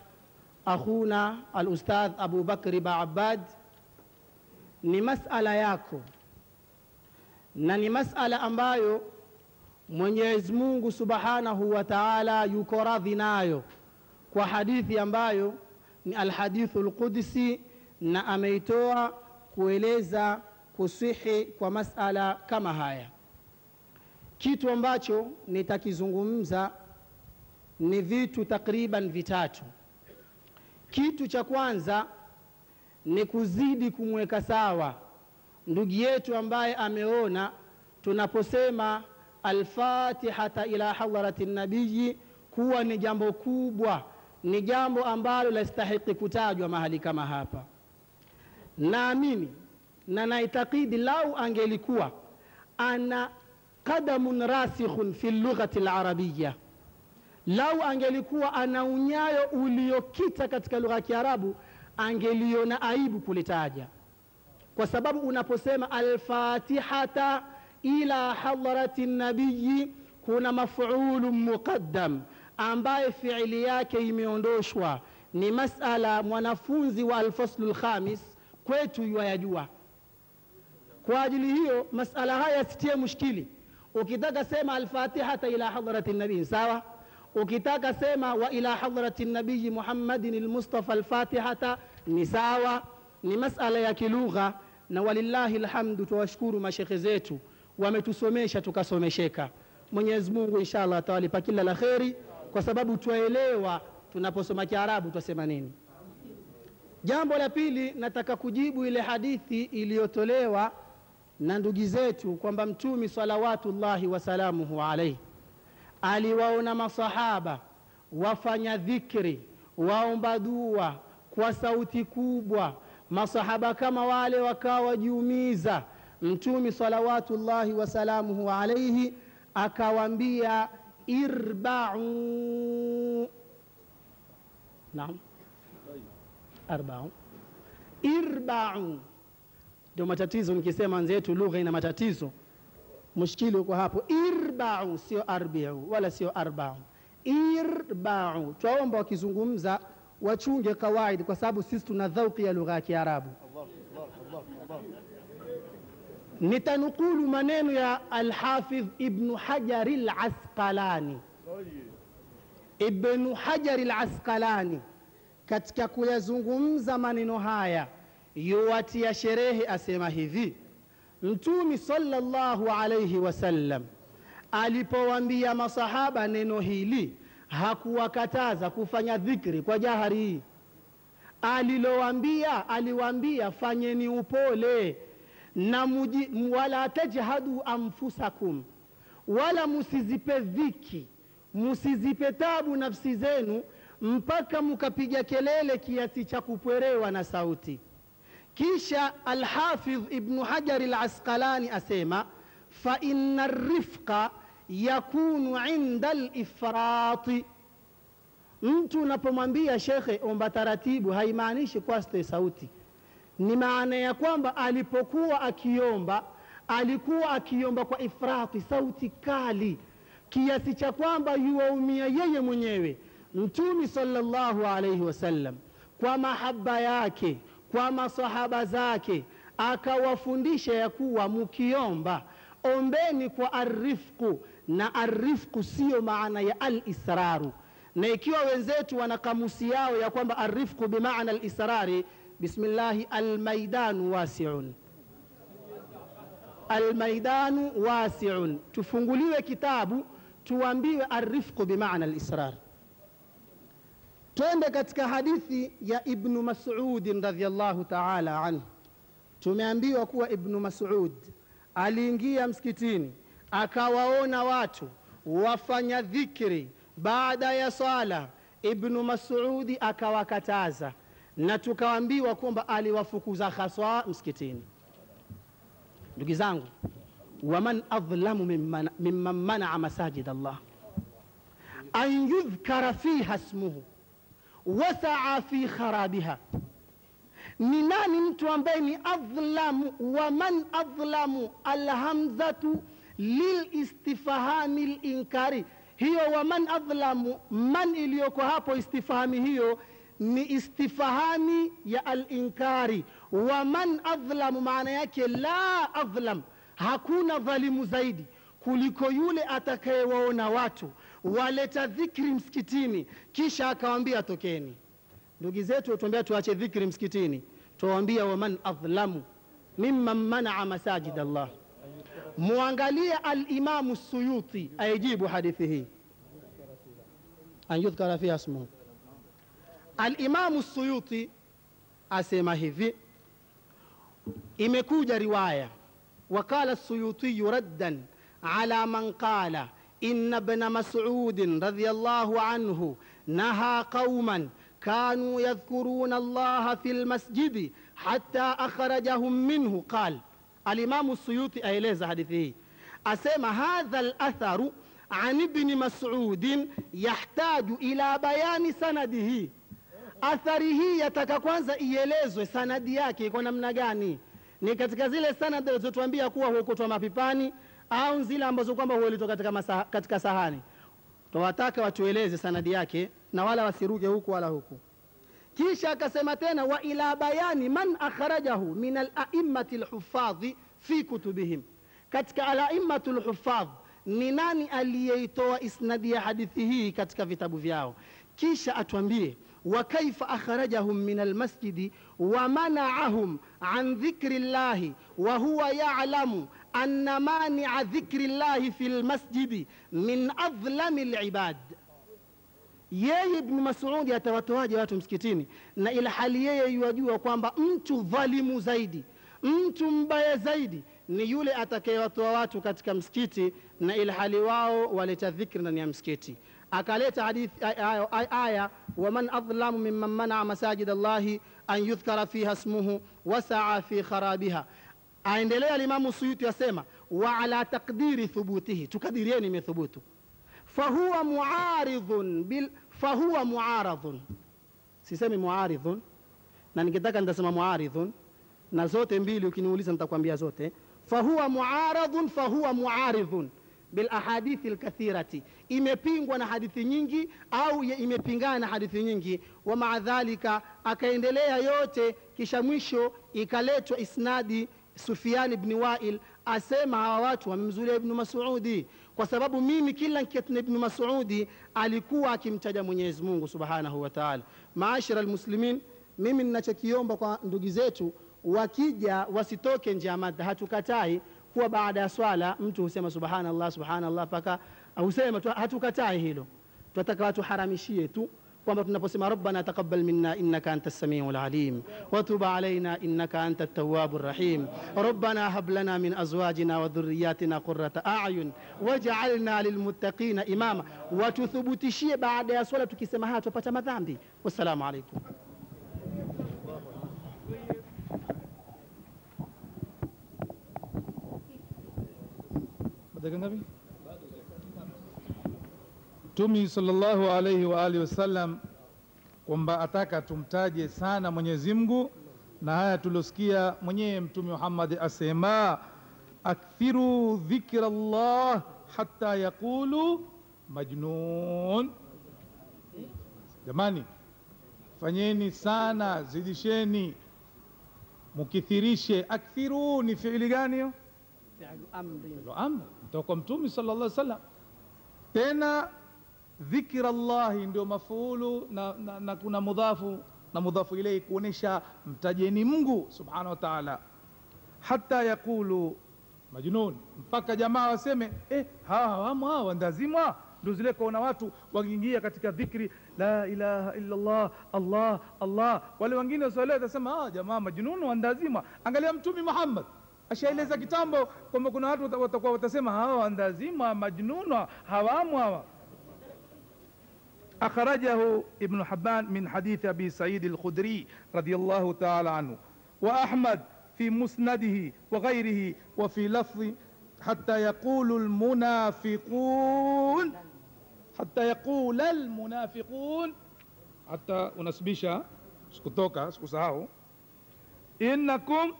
S8: akhuna alustadh Abu Bakri ni masala yako na ni masala ambayo Mwenyezi Mungu Subhanahu wa Ta'ala yuko radhi nayo kwa hadithi ambayo ni alhadithu alqudsi, na ameitoa kueleza kusihi kwa masala kama haya. Kitu ambacho nitakizungumza ni vitu takriban vitatu. Kitu cha kwanza ni kuzidi kumweka sawa ndugu yetu ambaye ameona tunaposema alfatihata ila hadharati nabiyi kuwa ni jambo kubwa, ni jambo ambalo lastahiki kutajwa mahali kama hapa. Naamini na naitakidi lau angelikuwa ana qadamun rasikhun fi lughati larabiya lau angelikuwa ana unyayo uliokita katika lugha ya Kiarabu angeliona aibu kulitaja, kwa sababu unaposema alfatihata ila hadrati nabiyi, kuna mafulu muqaddam ambaye fiili yake imeondoshwa. Ni masala mwanafunzi wa alfaslu lkhamis kwetu yuayajua. Kwa ajili hiyo masala haya yasitie mushkili. Ukitaka sema alfatihata ila hadrati nabii sawa ukitaka sema wa ila hadrati nabiyi Muhammadin almustafa alfatihata ni sawa, ni masala ya kilugha, na walillahi alhamdu. Tuwashukuru mashekhe zetu wametusomesha tukasomesheka. Mwenyezi Mungu inshallah atawalipa kila la kheri, kwa sababu twaelewa tunaposoma Kiarabu twasema nini. Jambo la pili, nataka kujibu ile hadithi iliyotolewa na ndugu zetu kwamba Mtumi salawatullahi wasalamuhu alaihi aliwaona masahaba wafanya dhikri, waomba dua kwa sauti kubwa, masahaba kama wale wakawajiumiza. Mtume salawatullahi wasalamuhu alaihi akawambia irbau, naam, arbau, irbau. Ndio matatizo, nikisema nzetu lugha ina matatizo mushkili uko hapo. Irbau sio arbiu wala sio arbau, irbau. Twaomba wakizungumza wachunge kawaidi, kwa sababu sisi tuna dhauki ya lugha ya Kiarabu. Nitanukulu maneno ya Alhafidh Ibnu Hajari Lasqalani. Ibnu Hajari Lasqalani katika kuyazungumza maneno haya yuwatia sherehe, asema hivi Mtumi sallallahu alayhi wasallam alipowaambia masahaba neno hili hakuwakataza kufanya dhikri kwa jahari alilowambia aliwambia fanyeni upole na muji, wala tajhadu anfusakum, wala musizipe dhiki, musizipe tabu nafsi zenu mpaka mukapiga kelele kiasi cha kupwerewa na sauti. Kisha Alhafidh Ibnu Hajari Alasqalani asema fa inna rifqa yakunu inda lifrati. Mtu unapomwambia shekhe, omba taratibu, haimaanishi kwaste sauti, ni maana ya kwamba alipokuwa akiomba alikuwa akiomba kwa ifrati sauti kali kiasi cha kwamba yuwaumia yeye mwenyewe mtumi sallallahu alaihi wasallam kwa mahaba yake kwa masahaba zake akawafundisha ya kuwa mkiomba ombeni kwa arifqu na arifqu siyo maana ya alisraru. Na ikiwa wenzetu wana kamusi yao ya kwamba arifqu bimaana alisrari bismillahi almaidanu wasiun. Almaidanu wasiun. Tufunguliwe kitabu tuambiwe arifqu bimaana alisrar. Twende katika hadithi ya ibnu masudin radhiyallahu taala anhu. Tumeambiwa kuwa ibnu masud aliingia msikitini akawaona watu wafanya dhikri baada ya swala. Ibnu masudi akawakataza na tukaambiwa kwamba aliwafukuza haswa msikitini. Ndugu zangu waman adlamu mimman mimman manaa masajid allah an yudhkara fiha smuhu wasaa fi kharabiha. Ni nani mtu ambaye ni adhlamu Waman adhlamu alhamzatu lilistifhami linkari. Hiyo wa man adhlamu man iliyoko hapo istifhami hiyo ni istifhami ya alinkari. Wa man adhlamu maana yake la adhlam hakuna dhalimu zaidi kuliko yule atakayewaona watu waleta dhikri msikitini kisha akawambia tokeni. Ndugu zetu tuambia tuache dhikri msikitini tuwambia waman adhlamu mimman manaa masajid allah muangalie alimamu suyuti aijibu hadithi hii an yudhkara fiha smuhu alimamu suyuti asema hivi imekuja riwaya وقال السيوطي ردا على من قال إن ابن مسعود رضي الله عنه نهى قوما كانوا يذكرون الله في المسجد حتى أخرجهم منه قال Alimamu Suyuti aeleza hadithi hii, asema hadha latharu an ibni masudin yahtaju ila bayani sanadihi. Athari hii yataka kwanza ielezwe sanadi yake kwa namna gani, ni katika zile sanadi alizotuambia kuwa huokotwa mapipani au zile ambazo kwamba huelitwa katika, masa, katika sahani. Twawataka watueleze sanadi yake na wala wasiruke huku wala huku. kisha akasema tena wa ila bayani man akhrajahu min alaimati lhufadhi fi kutubihim katika alaimatu lhufadh ni nani aliyeitoa isnadi ya hadithi hii katika vitabu vyao kisha atwambie وكيف أخرجهم من المسجد ومنعهم عن ذكر الله وهو يعلم أن مانع ذكر الله في المسجد من أظلم العباد yeye ibnu masudi atawatoaje watu msikitini? Na ila hali yeye yuwajua kwamba mtu dhalimu zaidi mtu mbaya zaidi ni yule atakayewatoa watu katika msikiti na ila hali wao waleta dhikri ndani ya msikiti. Akaleta hadithi aya, waman adlamu mimman manaa masajid allahi an yudhkara fiha smuhu wasaa fi kharabiha. Aendelea limamu suyuti asema wa ala taqdiri thubutihi tukadirieni imethubutu fahuwa muaridhun bil fahuwa muaradhun. Sisemi muaridhun na ningetaka nitasema muaridhun na zote mbili ukiniuliza nitakwambia zote. Fahuwa muaradhun fahuwa muaridhun bil bilahadithi lkathirati imepingwa na hadithi nyingi au imepingana na hadithi nyingi? Wa maa dhalika akaendelea yote kisha mwisho ikaletwa isnadi sufiani bni wail asema hawa watu wamemzulia ibnu masudi kwa sababu mimi kila nketna ibnu masudi alikuwa akimtaja mwenyezi mungu subhanahu wa taala. Maashira lmuslimin mimi ninachokiomba kwa ndugu zetu wakija wasitoke nje ya madha. Hatukatai kuwa baada ya swala mtu husema subhanallah subhanallah mpaka husema hatukatai hilo. Tunataka watu haramishie tu kwamba tunaposema rabbana taqabbal minna innaka anta samiu lalim watub alaina innaka anta tawabu rahim rabbana hab lana min azwajina wa dhurriyatina qurrata ayun waj'alna lilmuttaqina imama watuthubutishie baada ya swala tukisema haya tupata madhambi wassalamu alaikum
S9: dakika ngapi? Mtume sallallahu alaihi wa alihi wasallam kwamba ataka tumtaje sana Mwenyezi Mungu, na haya tuliosikia mwenyewe Mtume Muhammad asema akthiru dhikra llah hatta yaqulu majnun. Jamani fanyeni sana zidisheni mukithirishe. Akthiru ni fiili gani hiyo? Amri, mtoka mtume sallallahu alaihi wasallam. Tena dhikra llahi ndio mafuulu na, na, na kuna mudhafu na mudhafu ilei kuonesha mtajeni mungu subhanahu wa taala. Hata yaqulu majnun mpaka jamaa waseme eh, hawa wamo hawa ndazimwa. Ndio zile kuona watu wakiingia katika dhikri la ilaha illa allah allah. Allah wale wengine wasioelewa watasema ah, jamaa majnunu wandazimwa angalia mtumi muhammad ashaeleza kitambo kwamba kuna watu wata- watakuwa watasema hawa wandazimwa majnunwa, hawamo hawa أخرجه ابن حبان من حديث أبي سعيد الخدري رضي الله تعالى عنه. وأحمد في مسنده وغيره وفي لفظ حتى يقول المنافقون حتى يقول المنافقون حتى unasibisha sikusahau innakum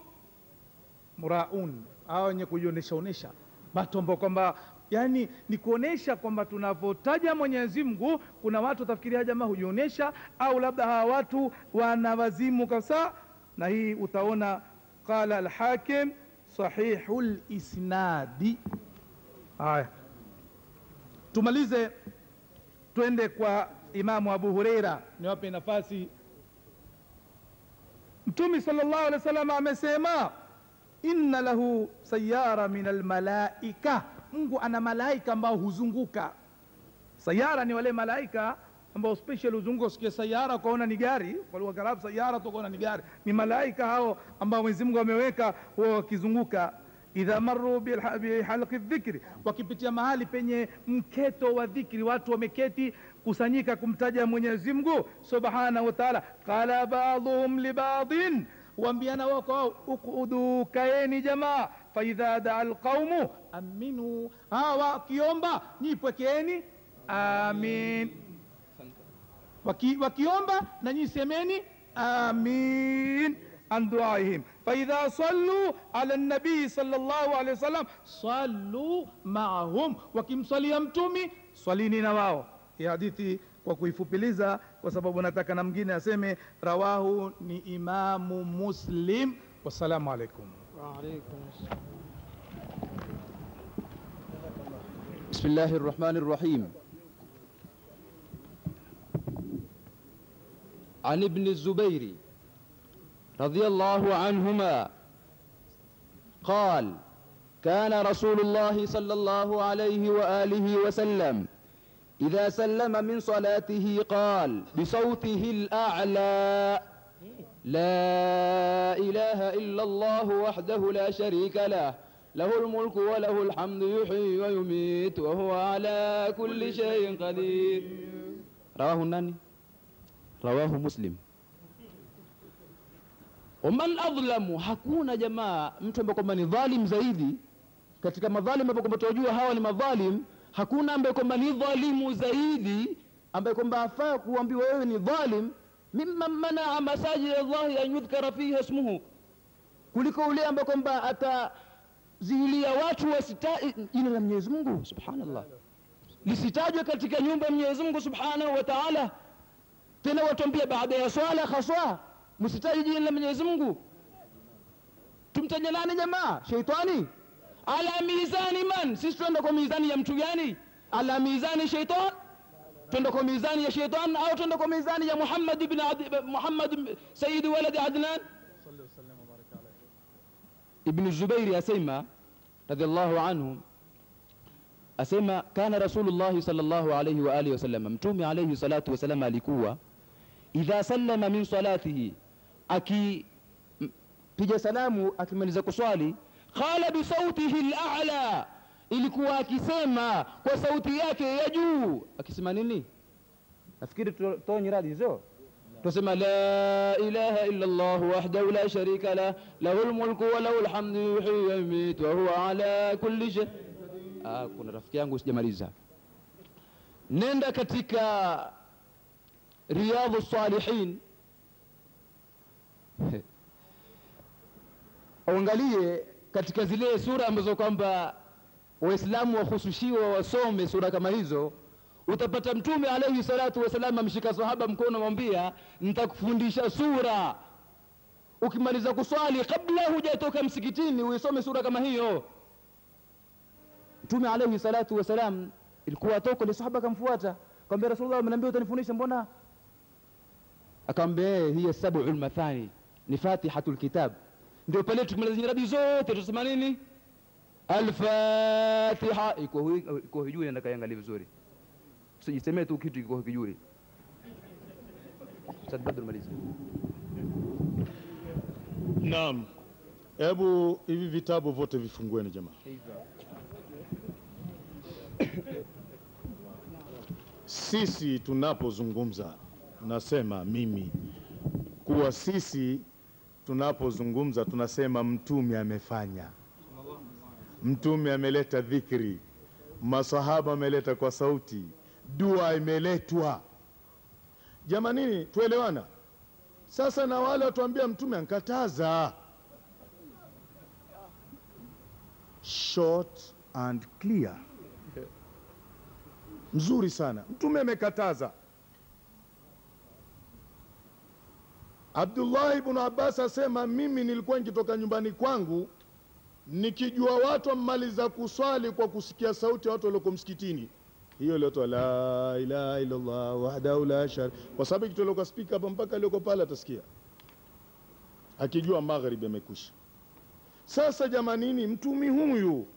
S9: muraun hawa wenye kujionesha onesha watu ambao kwamba yani ni kuonesha kwamba tunavyotaja mwenyezi mungu kuna watu watafikiria jamaa hujionesha au labda hawa watu wana wazimu kabisa. Na hii utaona qala alhakim sahihul isnadi. haya. Tumalize twende kwa imamu abu hureira niwape nafasi. Mtume sallallahu alaihi wasallam amesema inna lahu sayara min almalaika mungu ana malaika ambao huzunguka. Sayara ni wale malaika ambao special huzunguka. Usikie sayara ukaona ni gari. Kwa lugha karabu sayara tu ukaona ni gari. Ni malaika hao ambao mwenyezi mungu ameweka wao wakizunguka. Idha maru bihalqi dhikri wakipitia mahali penye mketo wa dhikri. Watu wameketi kusanyika kumtaja mwenyezi mungu subhanahu wa taala. Qala baduhum libadin waambiana wao kwa wao ukudu kaeni jamaa faidha daa alqaumu aminu hawa wakiomba nyi pwekeeni amin Waki, wakiomba na nyi semeni amin an duaihim faidha sallu ala nabii sallallahu alaihi wasallam sallu maahum wakimswalia mtumi swalini na wao hii hadithi kwa kuifupiliza kwa sababu nataka na mwingine aseme rawahu ni imamu muslim wassalamu alaikum
S10: بسم الله الرحمن الرحيم. عن ابن الزبير رضي الله عنهما قال كان رسول الله صلى الله عليه وآله وسلم إذا سلم من صلاته قال بصوته الأعلى. لا إله إلا الله وحده لا شريك له. له الملك وله الحمد يحيي ويميت وهو على كل شيء قدير. رواه الناني رواه Muslim waman adhlamu, hakuna jamaa mtu ambaye kwamba ni dhalim zaidi. Katika madhalim ambayo kwamba tunajua hawa ni madhalim. Hakuna ambaye kwamba ni dhalimu zaidi ambaye kwamba afaa kuambiwa wewe ni dhalim mimman manaa masajid llahi an yudhkara fiha ismuhu kuliko ule ambaye kwamba atazihilia watu wasita jina la mwenyezi mungu subhanallah lisitajwe katika nyumba ya mwenyezi mungu subhanahu wa taala tena watuambia baada ya swala haswa msitaji jina la mwenyezi mungu Tumtaje nani jamaa sheitani ala mizani man sisi tuenda kwa mizani ya mtu gani ala mizani sheitan twenda kwa mizani ya sheitan au twenda kwa mizani ya muhammad ibn Adi- muhammad sayidi waladi adnan? Ibn zubairi asema radiallahu anhu asema kana rasulullahi salllahu alaihi wa alihi wasallam mtume alaihi salatu wasalam alikuwa idha sallama min salatihi akipiga salamu akimaliza kuswali qala bisautihi lala ilikuwa akisema kwa sauti yake ya juu. Akisema nini? Nafikiri toa nyiradi sio? Tusema la ilaha illa Allah wahdahu la sharika lah lahu lmulku wa lahu lhamdu yuhyi wa yumiitu wa huwa ala kulli shay ah, kuna rafiki yangu sijamaliza. Nenda katika riyadhu salihin. Angalie katika zile sura ambazo kwamba waislamu wahusushiwa wasome sura kama hizo utapata mtume alaihi salatu wassalam amshika sahaba mkono amwambia nitakufundisha sura. Ukimaliza kuswali kabla hujatoka msikitini uisome sura kama hiyo. Mtume alaihi salatu wassalam ilikuwa toko ile sahaba akamfuata akamwambia rasulullah ameniambia utanifundisha mbona? Akamwambia "Eh, hiya sabu ulmathani ni fatihatul kitab, ndio pale tukimaliza nyirabi zote tutasema nini alfatiha. Iko iko hujui nenda kaangalia vizuri. Usijisemee tu kitu iko kijui. Ustadh Badr maliza
S11: Naam, hebu hivi vitabu vyote vifungueni jamaa. Sisi tunapozungumza, nasema mimi. Kuwa sisi tunapozungumza tunasema mtume amefanya, mtume ameleta dhikri, masahaba ameleta kwa sauti, dua imeletwa. Jamanini, tuelewana? Sasa na wale watuambia mtume ankataza. Short and clear, mzuri sana. Mtume amekataza. Abdullah ibn Abbas asema, mimi nilikuwa nikitoka nyumbani kwangu nikijua watu wamaliza kuswali kwa kusikia sauti ya watu walioko msikitini. Hiyo iliotoa la ilaha illallah wahdahu la shar kwa sababu ikitolewa spika hapa mpaka alioko pale atasikia. Akijua magharibi amekwisha sasa jamanini mtumi huyu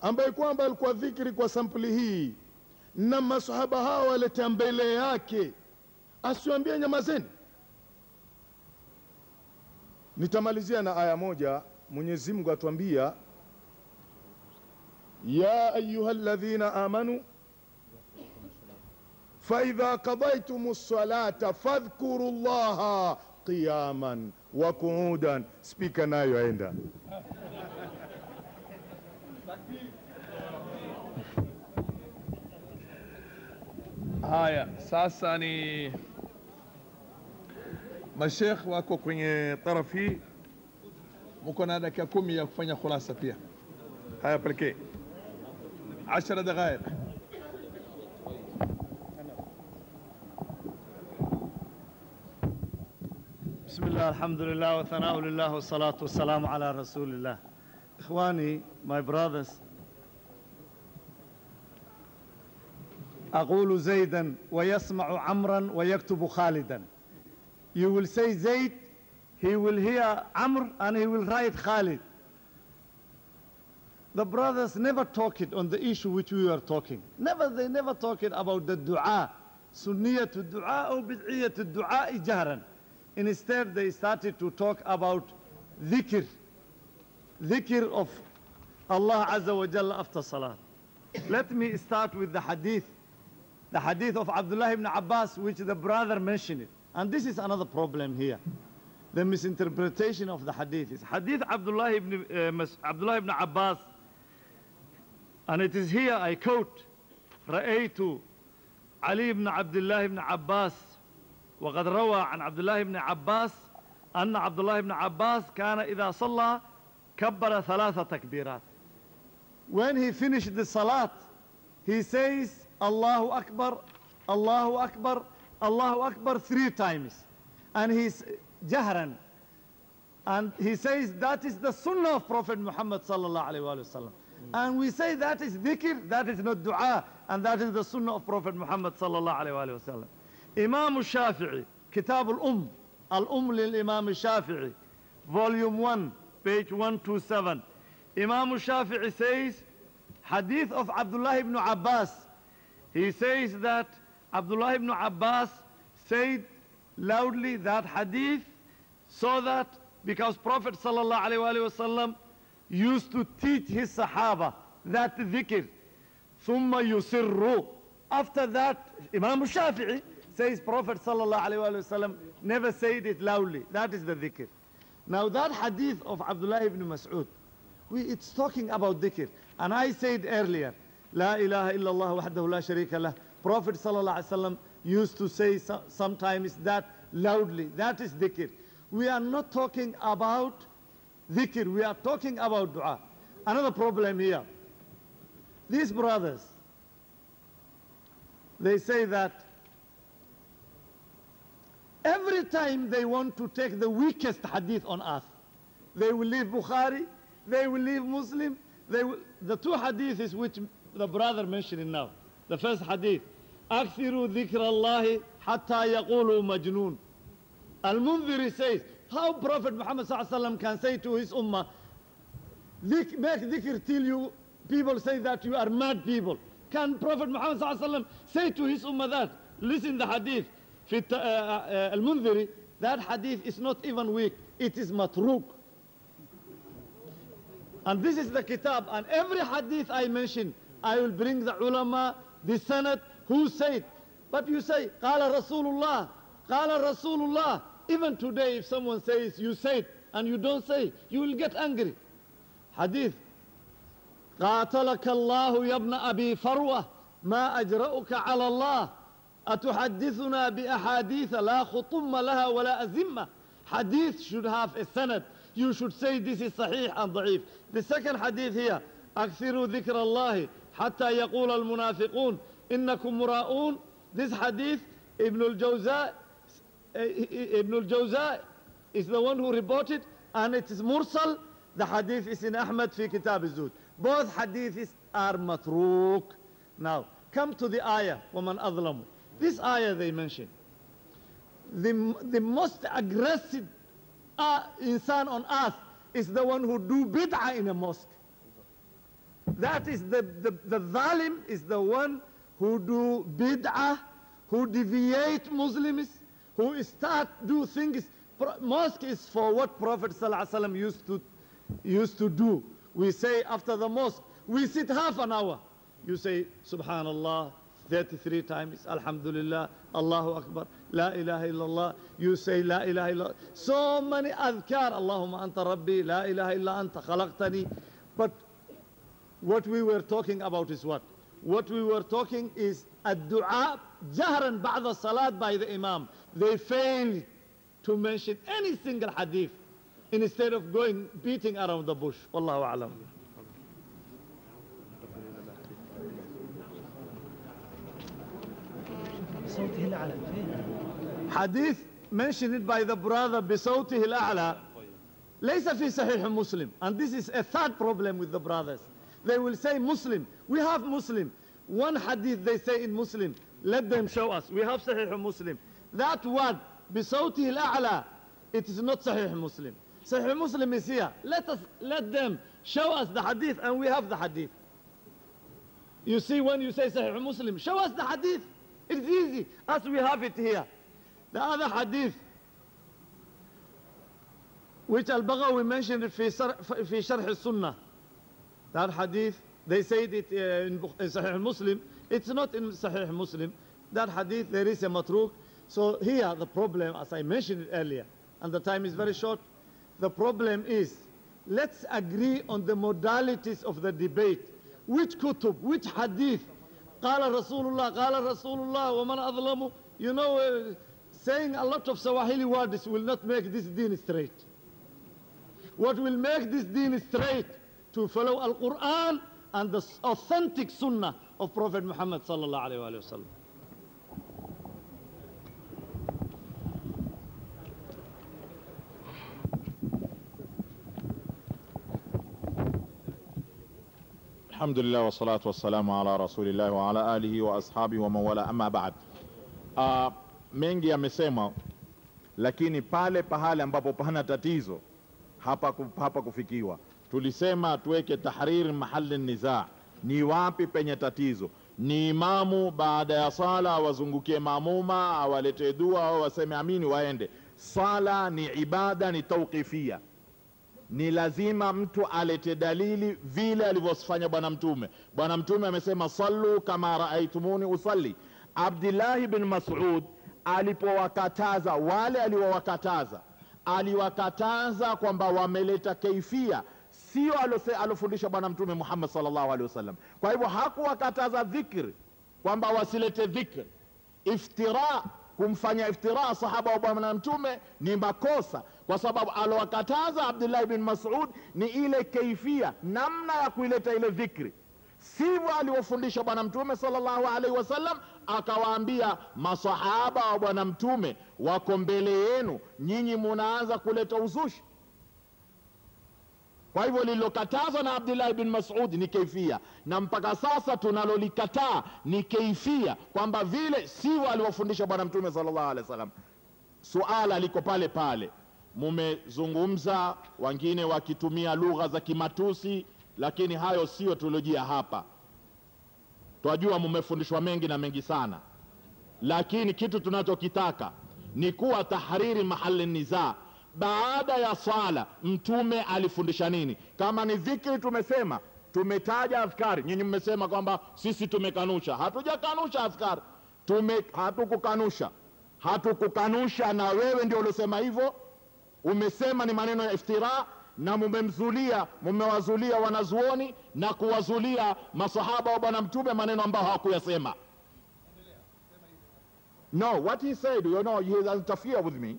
S11: ambaye kwamba alikuwa dhikri kwa sampuli hii na masahaba hawa waletea mbele yake. Asiwambie nyamazeni nitamalizia na aya moja mwenyezi mungu atuambia ya ayuha ladhina amanu faidha qadaitum lsalata fadhkuru llaha qiyaman wa quudan. Spika nayo aenda.
S1: Haya, sasa ni mashekh wako kwenye tarafu hii, mko na dakika kumi ya kufanya khulasa pia. Haya, pelekee ashara.
S3: بسم الله الحمد لله والثناء لله والصلاة والسلام على رسول الله إخواني my brothers أقول زيدا ويسمع عمرا ويكتب خالدا you will say Zaid He will hear Amr and he will write Khalid. The brothers never talk it on the issue which we are talking. Never, they never talk it about the dua. Sunniyah dua or bid'iyah dua ijharan. Instead, they started to talk about dhikr. Dhikr of Allah Azza wa Jalla after salah. Let me start with the hadith. The hadith of Abdullah ibn Abbas, which the brother mentioned it. And this is another problem here The misinterpretation of the hadith is hadith Abdullah ibn, uh, Mas- Abdullah ibn Abbas, and it is here I quote, رأيت علي بن عبد الله بن عباس وقد روى عن عبد الله بن عباس أن عبد الله بن عباس كان إذا صلى كبر ثلاث تكبيرات When he finished the salat, he says Allahu Akbar, Allahu Akbar, Allahu Akbar three times. And he's jahran. And he says that is the sunnah of Prophet Muhammad sallallahu alayhi wa. And we say that is dhikr, that is not dua, and that is the sunnah of Prophet Muhammad sallallahu alayhi wa sallam. Imam al-Shafi'i, Kitab al-Umm, al-Umm lil-Imam al-Shafi'i, volume 1, page 127. Imam al-Shafi'i says, hadith of Abdullah ibn Abbas, he says that Abdullah ibn Abbas said loudly that hadith so that because Prophet ﷺ used to teach his Sahaba that dhikr. ثُمَّ يُسِرُّ After that, Imam Shafi'i says Prophet ﷺ never said it loudly. That is the dhikr. Now that hadith of Abdullah ibn Mas'ud, it's talking about dhikr. And I said earlier, لا إله إلا الله وحده لا شريك له. Prophet ﷺ used to say so, sometimes that loudly that is dhikr we are not talking about dhikr. We are talking about dua. Another problem here. These brothers, they say that every time they want to take the weakest hadith on earth, they will leave Bukhari, they will leave Muslim, they will, the two hadiths which the brother mentioned now. The first hadith, Akthiru dhikrallahi hatta yaqulu majnoon. Al-Mundhiri says, how Prophet Muhammad can say to his ummah, make ذكر till you people say that you are mad people. Can Prophet Muhammad say to his ummah that? Listen the hadith. Uh, uh, uh, Al-Mundhiri, that hadith is not even weak. It is matruk. And this is the kitab. And every hadith I mention, I will bring the ulama, the senate, who said. But you say, قال رسول الله, قال رسول الله. Even today, if someone says, you said, and you don't say, you will get angry. Hadith. قاتلك الله يا ابن أبي فروة ما أجرأك على الله أتحدثنا بأحاديث لا خطم لها ولا أزمة Hadith should have a sanad. You should say this is sahih and ضعيف. The second hadith here أكثروا ذكر الله حتى يقول المنافقون إنكم مراؤون This hadith Ibn al-Jawza Ibn al-Jawza is the one who reported and it is mursal the hadith is in Ahmad fi kitab az-Zuhd both hadiths are matruk now come to the ayah ومن أظلم this ayah they mention the, the most aggressive uh, insan on earth is the one who do bid'ah in a mosque that is the, the, the zalim is the one who do bid'ah, who deviate Muslims, who start do things. Mosque is for what Prophet used to, used to do. We say after the mosque, we sit half an hour. You say Subhanallah 33 times, Alhamdulillah, Allahu Akbar, La ilaha illallah. You say La ilaha illallah. So many adhkar, Allahumma anta rabbi, La ilaha illa anta khalaqtani. But what we were talking about is what? What we were talking is الدعاء جهرا بعد الصلاة by the Imam. They failed to mention any single hadith instead of going beating around the bush. Wallahu alam.
S12: صوته الأعلى
S3: Hadith mentioned by the brother بصوته الأعلى ليس في صحيح مسلم and this is a third problem with the brothers they will say Muslim we have Muslim one hadith they say in Muslim let them show us we have Sahih Muslim that word بصوته الأعلى it is not Sahih Muslim Sahih Muslim is here let us let them show us the hadith and we have the hadith you see when you say Sahih Muslim show us the hadith it's easy as we have it here the other hadith which Al-Baghawi mentioned في سر- في شرح السنة that hadith they said it uh, in Bukh- in Sahih Muslim it's not in Sahih Muslim that hadith there is a matruk so here the problem as I mentioned it earlier and the time is very short the problem is let's agree on the modalities of the debate which kutub which hadith قال رسول الله قال رسول الله ومن أظلم you know uh, saying a lot of Swahili words will not make this deen straight what will make this deen straight to follow Al-Quran and the authentic sunnah of Prophet Muhammad sallallahu alayhi wa sallam.
S2: Alhamdulillah wassalatu wassalamu ala rasulillah wa ala alihi wa ashabi wa mawala amma ba'd. Uh, mengi yamesema, lakini pale pahali ambapo pana tatizo hapa, hapa kufikiwa, tulisema tuweke tahriri mahali nizaa, ni wapi penye tatizo. Ni imamu baada ya sala awazungukie maamuma, awalete dua au waseme amini, waende. Sala ni ibada, ni tauqifia ni lazima mtu alete dalili vile alivyofanya bwana mtume bwana mtume amesema sallu kama raaitumuni usalli abdillahi bin masud alipowakataza wale aliowakataza aliwakataza kwamba wameleta kaifia sio alofundisha bwana mtume muhammad sallallahu alaihi wasallam. Kwa hivyo hakuwakataza dhikri kwamba wasilete dhikri iftira kumfanya iftiraa sahaba wa bwana mtume ni makosa kwa sababu alowakataza abdullahi bin masud ni ile keifia namna ya kuileta ile dhikri sivyo aliwafundisha bwana mtume salllahu alaihi wasallam akawaambia masahaba wa bwana mtume wako mbele yenu nyinyi munaanza kuleta uzushi kwa hivyo lililokatazwa na abdullahi bin masud ni keifia na mpaka sasa tunalolikataa ni keifia kwamba vile sivyo aliwafundisha bwana mtume sallallahu alehi wasallam. Suala liko pale pale. Mumezungumza wengine wakitumia lugha za kimatusi lakini hayo sio tuliojia hapa. Twajua mumefundishwa mengi na mengi sana. Lakini kitu tunachokitaka ni kuwa tahariri mahali nizaa baada ya swala mtume alifundisha nini? Kama ni dhikri tumesema tumetaja adhkari nyinyi mmesema kwamba sisi tumekanusha. Hatujakanusha adhkari tume hatukukanusha. Hatukukanusha na wewe ndio uliosema hivyo. Umesema ni maneno ya iftira na mumemzulia mumewazulia wanazuoni na kuwazulia masahaba wa bwana mtume maneno ambayo hawakuyasema. No what he said you know he has interfere with me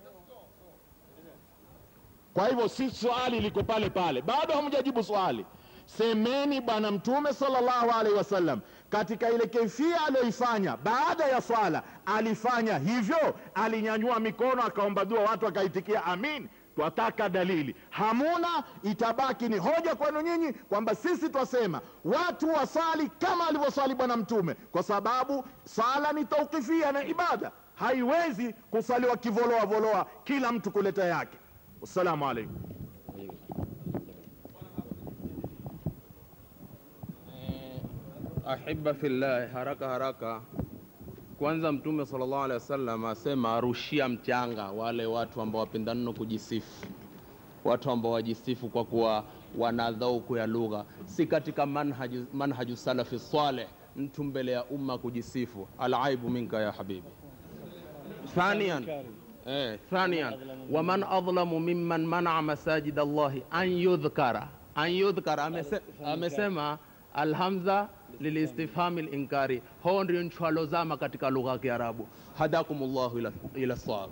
S2: kwa hivyo si swali liko pale pale. Bado hamjajibu swali. Semeni bwana mtume sallallahu alaihi wasallam katika ile keifia aliyoifanya baada ya swala alifanya hivyo alinyanyua mikono akaomba dua watu akaitikia amin. Twataka dalili. Hamuna itabaki ni hoja kwenu nyinyi kwamba sisi twasema. Watu wasali kama alivyoswali bwana mtume kwa sababu sala ni taukifia na ibada. Haiwezi kusaliwa kivoloa voloa kila mtu kuleta yake wassalamu alaikum.
S4: Ahiba fillah haraka haraka. Kwanza mtume sallallahu alaihi wasallam asema arushia mchanga wale watu ambao wapendano kujisifu. Watu ambao wajisifu kwa kuwa wana dhauku ya lugha. Si katika manhaju, manhaju salafi saleh mtu mbele ya umma kujisifu. Alaibu minka ya habibi. Thanian إيه. ثانيا ومن أظلم ممن منع مساجد الله؟ أن يذكر. أن يذكر. امسما الهمزة للاستفهام الإنكاري. هو ndio nchwalo zama katika lugha ya kiarabu hadakum الله إلى الصواب.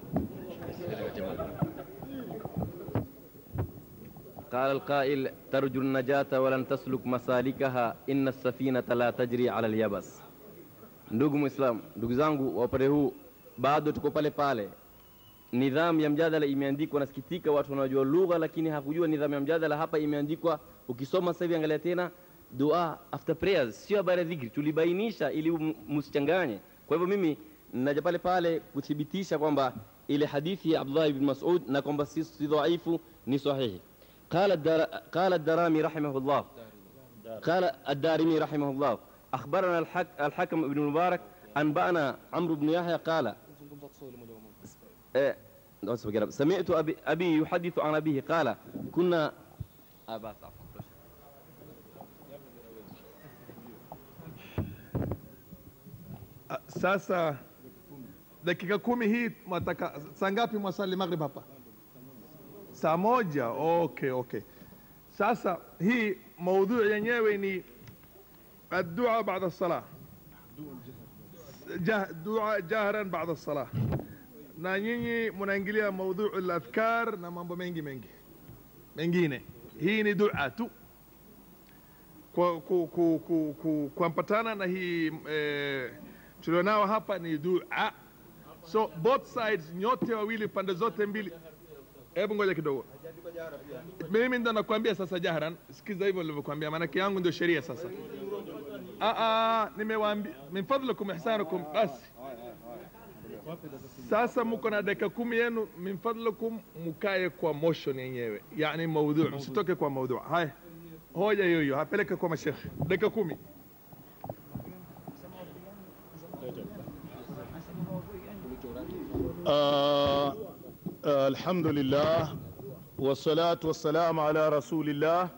S5: قال القائل ترجو النجاة ولن تسلك مسالكها. إن السفينة لا تجري على اليبس. ndugu muislam ndugu zangu wapare huu bado tuko pale pale nidhamu ya mjadala imeandikwa nasikitika watu wanaojua lugha lakini hakujua nidhamu ya mjadala hapa imeandikwa ukisoma sasa hivi angalia tena dua after prayers sio habari ya dhikri tulibainisha ili msichanganye kwa hivyo mimi naja pale pale kuthibitisha kwamba ile hadithi ya abdullah ibn masud na kwamba si, dhaifu ni sahihi قال الدار قال الدرامي رحمه الله قال الدارمي رحمه الله أخبرنا الحك الحكم بن مبارك أنبأنا عمرو بن يحيى قال آه، إيه، سمعت أبي, أبي يحدث عن أبيه. قال كنا
S1: ساسا دقيقة كومي هي متك سانغابي مسالي مغرب هبا. ساموجا أوكي أوكي. ساسا هي موضوع ينيوي ني الدعاء بعد الصلاة. دعاء جهرا بعد الصلاة. Na nyinyi mnaingilia maudhui al-adhkar na mambo mengi mengi. Mengine. Hii ni dua tu. Kwa ku, ku, ku, ku, kuambatana na hii eh, tulionao hapa ni dua. So both sides nyote wawili pande zote mbili. Hebu ngoja kidogo. Mimi ndo nakwambia sasa jahran sikiza hivyo nilivyokuambia maanake yangu ndio sheria sasa. Ah, ah, nimewaambia min fadlikum ihsanukum basi sasa mko na dakika kumi yenu min fadlikum mukae kwa motion yenyewe yani maudhu msitoke kwa maudhu haya hoja hiyo hiyo hapeleke kwa mashekhe dakika kumi
S11: آه آه الحمد لله والصلاة والسلام على رسول الله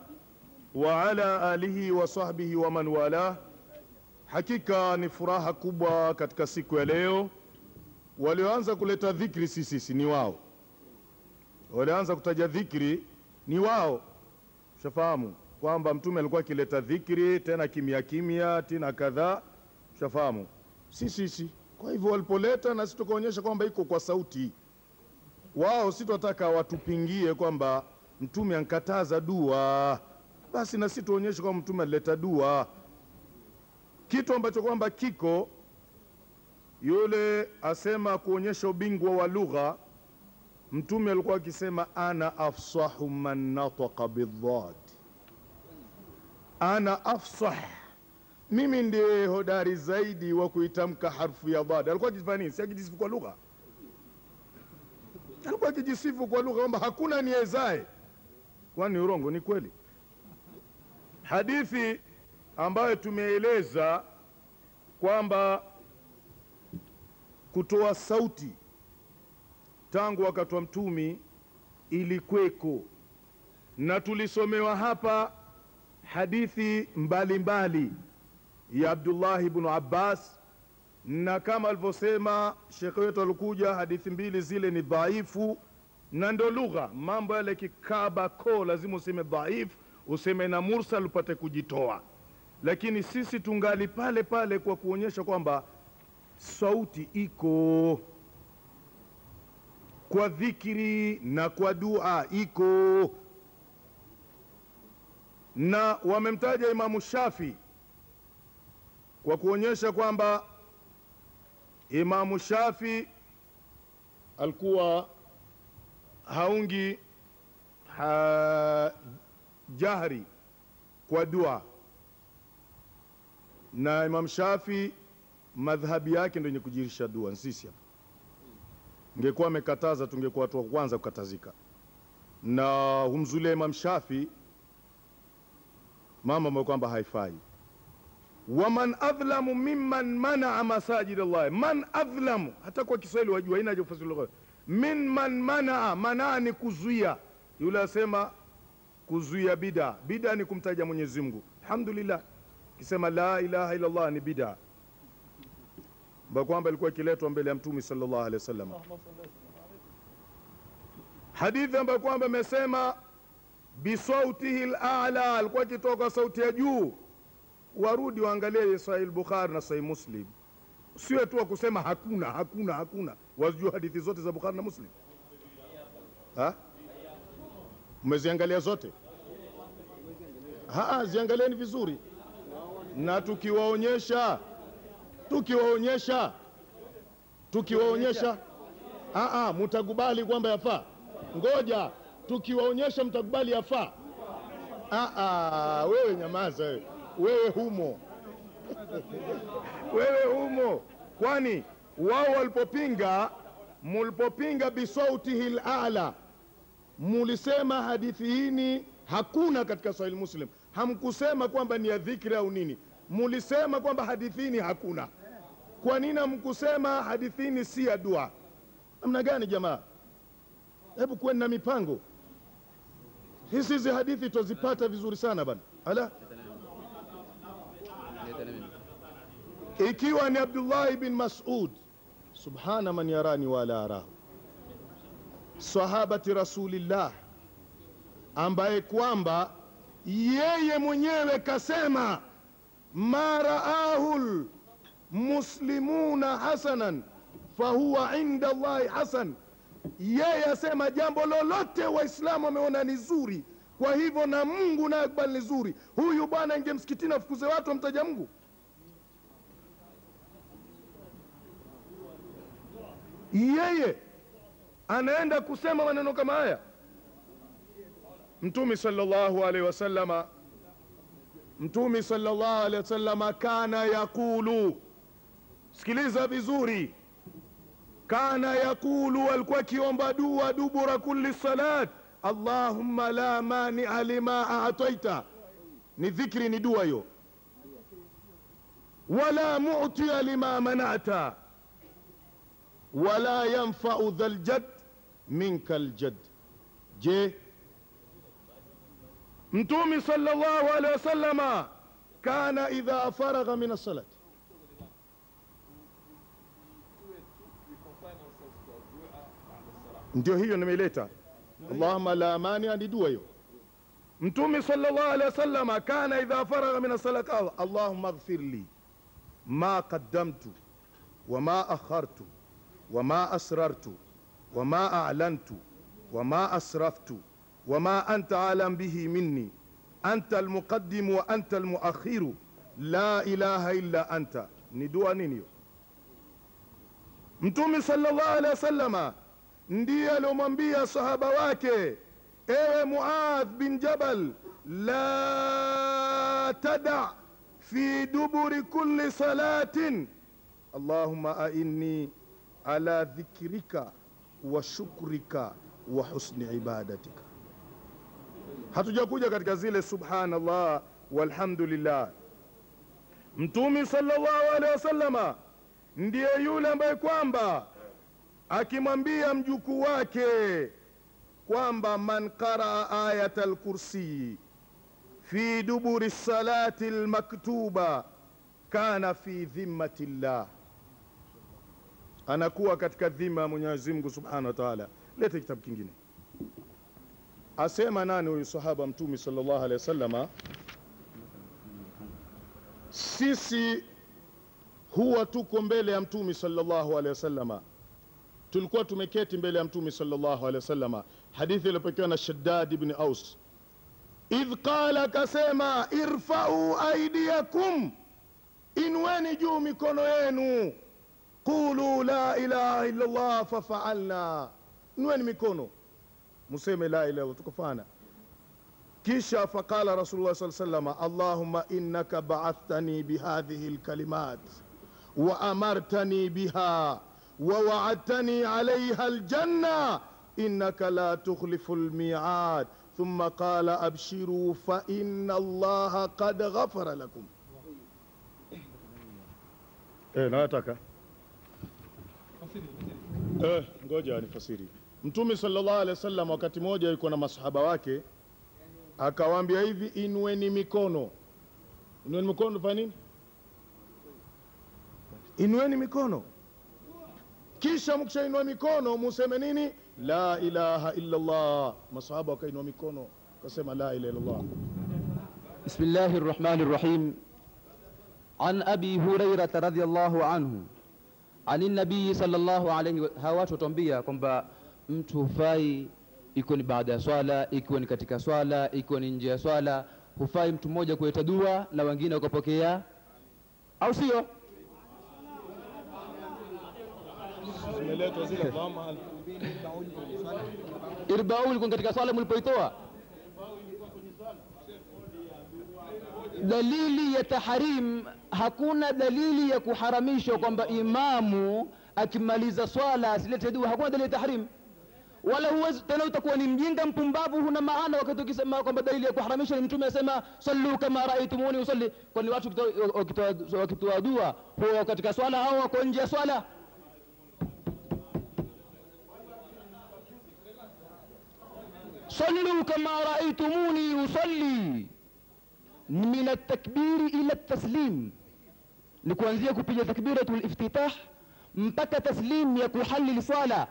S11: وعلى آله وصحبه ومن والاه. Hakika ni furaha kubwa katika siku ya leo. Walioanza kuleta dhikri si ni wao. Walioanza kutaja dhikri ni wao. Shafahamu kwamba Mtume alikuwa akileta dhikri tena kimya kimya tena kadhaa. Shafahamu si sisi. kwa hivyo walipoleta na sisi tukaonyesha kwamba iko kwa sauti wao si tunataka watupingie kwamba mtume ankataza dua basi na sisi tuonyeshe kwamba mtume alileta dua kitu ambacho kwamba kiko yule asema kuonyesha ubingwa wa lugha mtume alikuwa akisema ana afsahu man nataqa bidhad. Ana afsah. Mimi ndiye hodari zaidi wa kuitamka harfu ya dhad. Alikuwa akifanya nini? Si akijisifu kwa lugha? Alikuwa akijisifu kwa lugha kwamba hakuna niezae kwani urongo? Ni kweli. Hadithi ambayo tumeeleza kwamba kutoa sauti tangu wakati wa mtumi ilikweko na tulisomewa hapa hadithi mbalimbali mbali ya abdullahi bnu abbas na kama alivyosema shekhe wetu alikuja hadithi mbili zile ni dhaifu na ndo lugha. Mambo yale kikaba ko lazima useme dhaifu useme na mursal upate kujitoa. Lakini sisi tungali pale pale kwa kuonyesha kwamba sauti iko kwa dhikiri na kwa dua iko. Na wamemtaja imamu shafi kwa kuonyesha kwamba imamu shafi alikuwa haungi ha, jahri kwa dua. Na imam shafi madhhabi yake ndio yenye kujirisha dua. Sisi hapa. Ngekuwa amekataza tungekuwa watu wa kwanza kukatazika. Na humzulia imam shafi mama ambayo kwamba haifai. Waman adhlamu mimman manaa masajid Allah, man adhlamu hata kwa kiswahili wajua haina haja kufasiri lugha. Mimman manaa manaa ni kuzuia. Yule asema kuzuia bida. Bida ni kumtaja mwenyezi mungu. Alhamdulillah. Kisema la ilaha illa Allah ni bida ambayo kwamba ilikuwa ikiletwa mbele ya mtume sallallahu alaihi wasallam. Hadithi ambayo kwamba imesema bisautihi lala alikuwa akitoka sauti ya juu. Warudi waangalie sahih bukhari na sahih muslim. Siwe tu wa kusema hakuna hakuna hakuna. Wazijua hadithi zote za bukhari na muslim? Mmeziangalia zote? Ha, ziangalieni vizuri. Na tukiwaonyesha tukiwaonyesha. Tukiwaonyesha. Mutakubali kwamba yafaa? Ngoja tukiwaonyesha mtakubali yafaa? Wewe nyamaza wewe. Wewe humo. Wewe humo. Kwani wao walipopinga mulipopinga bisautihi lala mulisema hadithi hini hakuna katika sahih muslim. Hamkusema kwamba ni ya dhikri au nini. Mulisema kwamba hadithi hakuna kwa nini hamkusema hadithini si ya dua? Namna gani jamaa? Hebu kuweni na mipango. Hizi hizi hadithi twazipata vizuri sana bana. Ala? Ikiwa ni abdullahi bin masud subhana man yarani wala arahu. Sahabati rasulillah ambaye kwamba yeye mwenyewe kasema ma raahu lmuslimuna hasanan fahuwa inda llahi hasan. Yeye asema jambo lolote waislamu wameona ni zuri kwa hivyo na mungu naye akubali ni zuri. Huyu bwana inge msikitini afukuze watu amtaja mungu? Yeye anaenda kusema maneno kama haya. Mtume sallallahu alaihi wasallama mtume sallallahu alaihi wasallama kana yaqulu sikiliza vizuri. Kana yaqulu alikuwa akiomba dua dubura kulli salat allahumma la mania lima ataita. Ni dhikri ni dua hiyo. Wala mutia lima manata. Wala yanfau dha ljad minka ljad je mtumi sallallahu alehi wasalama kana idha faragha min assalat ndio hiyo nimeileta. اللهم لا مانع لدوه يو متومي صلى الله عليه وسلم كان إذا فرغ من الصلاة اللهم اغفر لي ما قدمت وما أخرت وما أسررت وما أعلنت وما أسرفت وما أنت أعلم به مني أنت المقدم وأنت المؤخر لا إله إلا أنت ندوه نينيو متومي صلى الله عليه وسلم ndiye aliomwambia sahaba wake ewe muadh bin jabal la tada fi duburi kulli salatin. Allahuma ainni ala dhikrika wa shukrika wa husni ibadatika. Hatujakuja katika zile subhanallah walhamdulillah. Mtumi sallallahu alaihi wasallama ndiye yule ambaye kwamba akimwambia mjukuu wake kwamba man qaraa ayat alkursii fi duburi salati lmaktuba kana fi dhimmati llah. Anakuwa katika dhima ya mwenyezi mungu subhanahu wa taala. Lete kitabu kingine. Asema nani huyu sahaba mtume sallallahu alaihi wasallama sisi huwa tuko mbele ya mtume sallallahu alaihi wasallama tulikuwa tumeketi mbele ya mtume sallallahu alaihi wasallama. Hadithi iliyopokewa na shaddad ibn aus. Idh qala akasema irfau aidiakum inweni juu mikono yenu. Qulu la ilaha illallah fafaalna inweni mikono. Museme la ilaha tukafana kisha faqala rasulullah saa salama allahuma innaka baathtani bihadhihi lkalimat wa amartani biha wa waadtani alaiha aljanna innaka la tukhlifu lmiad ثم قال أبشروا فإن الله قد غفر لكم eh, nataka eh, ngoja nifasiri mtume sallallahu alaihi wasallam wakati mmoja yuko na masahaba wake akawaambia hivi inweni mikono inweni mikono fanya nini inweni mikono kisha mkishainua mikono museme nini la ilaha illa llah masahaba wakainua mikono wakasema la ilaha illa llah
S10: بسم الله الرحمن الرحيم عن أبي هريرة رضي الله عنه عن النبي صلى الله عليه wa- hawa watu watuambia kwamba mtu hufai ikiwa ni baada ya swala ikiwa ni katika swala ikiwa ni nje ya swala hufai mtu mmoja kuleta dua na wengine wakapokea au sio Irbau ilikuwa katika swala mlipoitoa? Dalili ya tahrim hakuna dalili ya kuharamishwa kwamba imamu akimaliza swala asilete dua. Hakuna dalili ya tahrim. Wala huwezi tena utakuwa ni mjinga mpumbavu huna maana wakati ukisema kwamba dalili ya kuharamisha ni mtume asema sallu kama raaitumuni usalli. Kwani watu wakitoa- dua huwa katika swala au wako nje ya swala صلوا كما رأيتموني يصلي. من التكبير إلى التسليم. لكوانزيك في تكبيرة الافتتاح. مبكى تسليم يكون حل لصالة.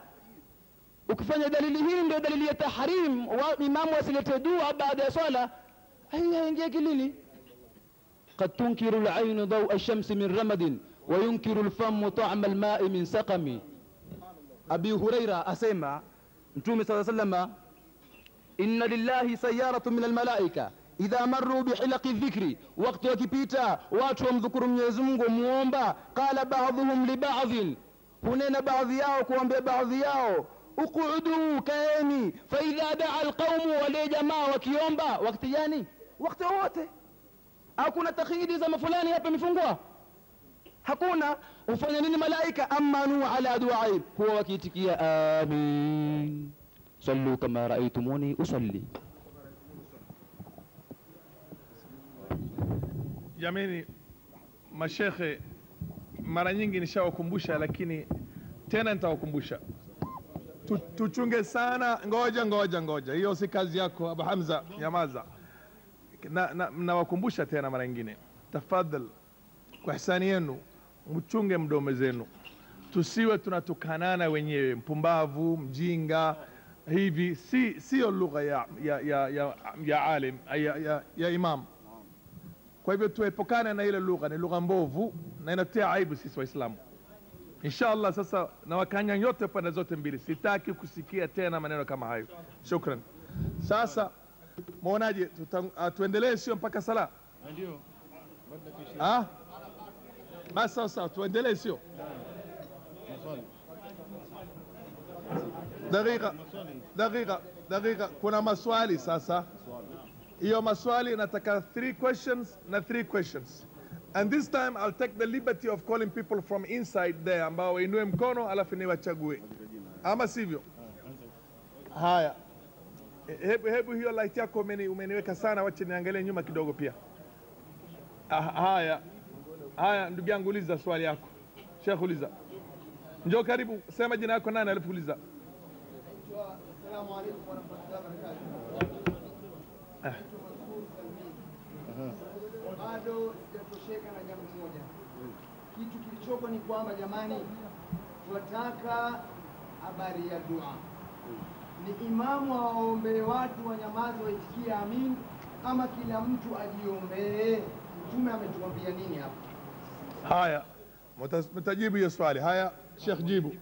S10: وكفاني دليلهين دليل يتحريم وإمام وسلتدوع بعد صالة. أيها ينجيك ليني قد تنكر العين ضوء الشمس من رمد. وينكر الفم طعم الماء من سقم. أبي هريرة أسيما. نتومي صلى الله عليه وسلم إن لله سيارة من الملائكة. إذا مروا بحلق الذكر وقت وكبيتا واتوا مذكر ميزمغ موومبا قال بعضهم لبعض. هنين بعض ياو كوان ببعض ياو. اقعدوا كاني فإذا دعا القوم ولي جماعة وكيومبا. وقت ياني وقت ووتي أكون تخييدي زم فلاني يبا مفنقوا هكونا وفنانين ملائكة أمانوا على دعائي. هو وكيتك يا آمين. صلوا كما رأيتموني أصلي
S1: jamani mashekhe mara nyingi nishawakumbusha lakini tena nitawakumbusha Tu- tuchunge sana ngoja ngoja ngoja hiyo si kazi yako abu hamza nyamaza na, na, nawakumbusha tena mara nyingine tafadhal kwa hisani yenu mchunge mdome zenu tusiwe tunatukanana wenyewe mpumbavu mjinga hivi si siyo lugha ya, ya, ya, ya, ya alim ya, ya, ya imam. Kwa hivyo tuepukane na ile lugha ni lugha mbovu na inatia aibu sisi waislamu. Insha Allah sasa na wakanya yote pande zote mbili sitaki kusikia tena maneno kama hayo. Shukran. Sasa mwonaje ah, tuendelee sio mpaka sala? Ah? basi sawa tuendelee sio dakika dakika dakika kuna maswali sasa. Hiyo maswali nataka three questions na three questions. And this time i'll take the liberty of calling people from inside there ambao wainue mkono alafu niwachague. Ama sivyo? Haya. Hebu, hebu hiyo light yako umeni, umeniweka sana wache niangalie nyuma kidogo pia. Ah, haya. Haya ndugu yangu uliza swali yako. Sheikh uliza. Njoo karibu sema jina yako nani alafu
S12: wabarakatuh.
S1: Ah.
S12: Bado sijatosheka na jambo moja. Kitu kilichopo ni kwamba jamani, tunataka habari ya dua. Ni imamu awaombee watu wanyamazi waitikie amin, ama kila mtu ajiombee? Mtume ametuambia nini hapa?
S1: haya mtajibu hiyo swali haya shekh jibu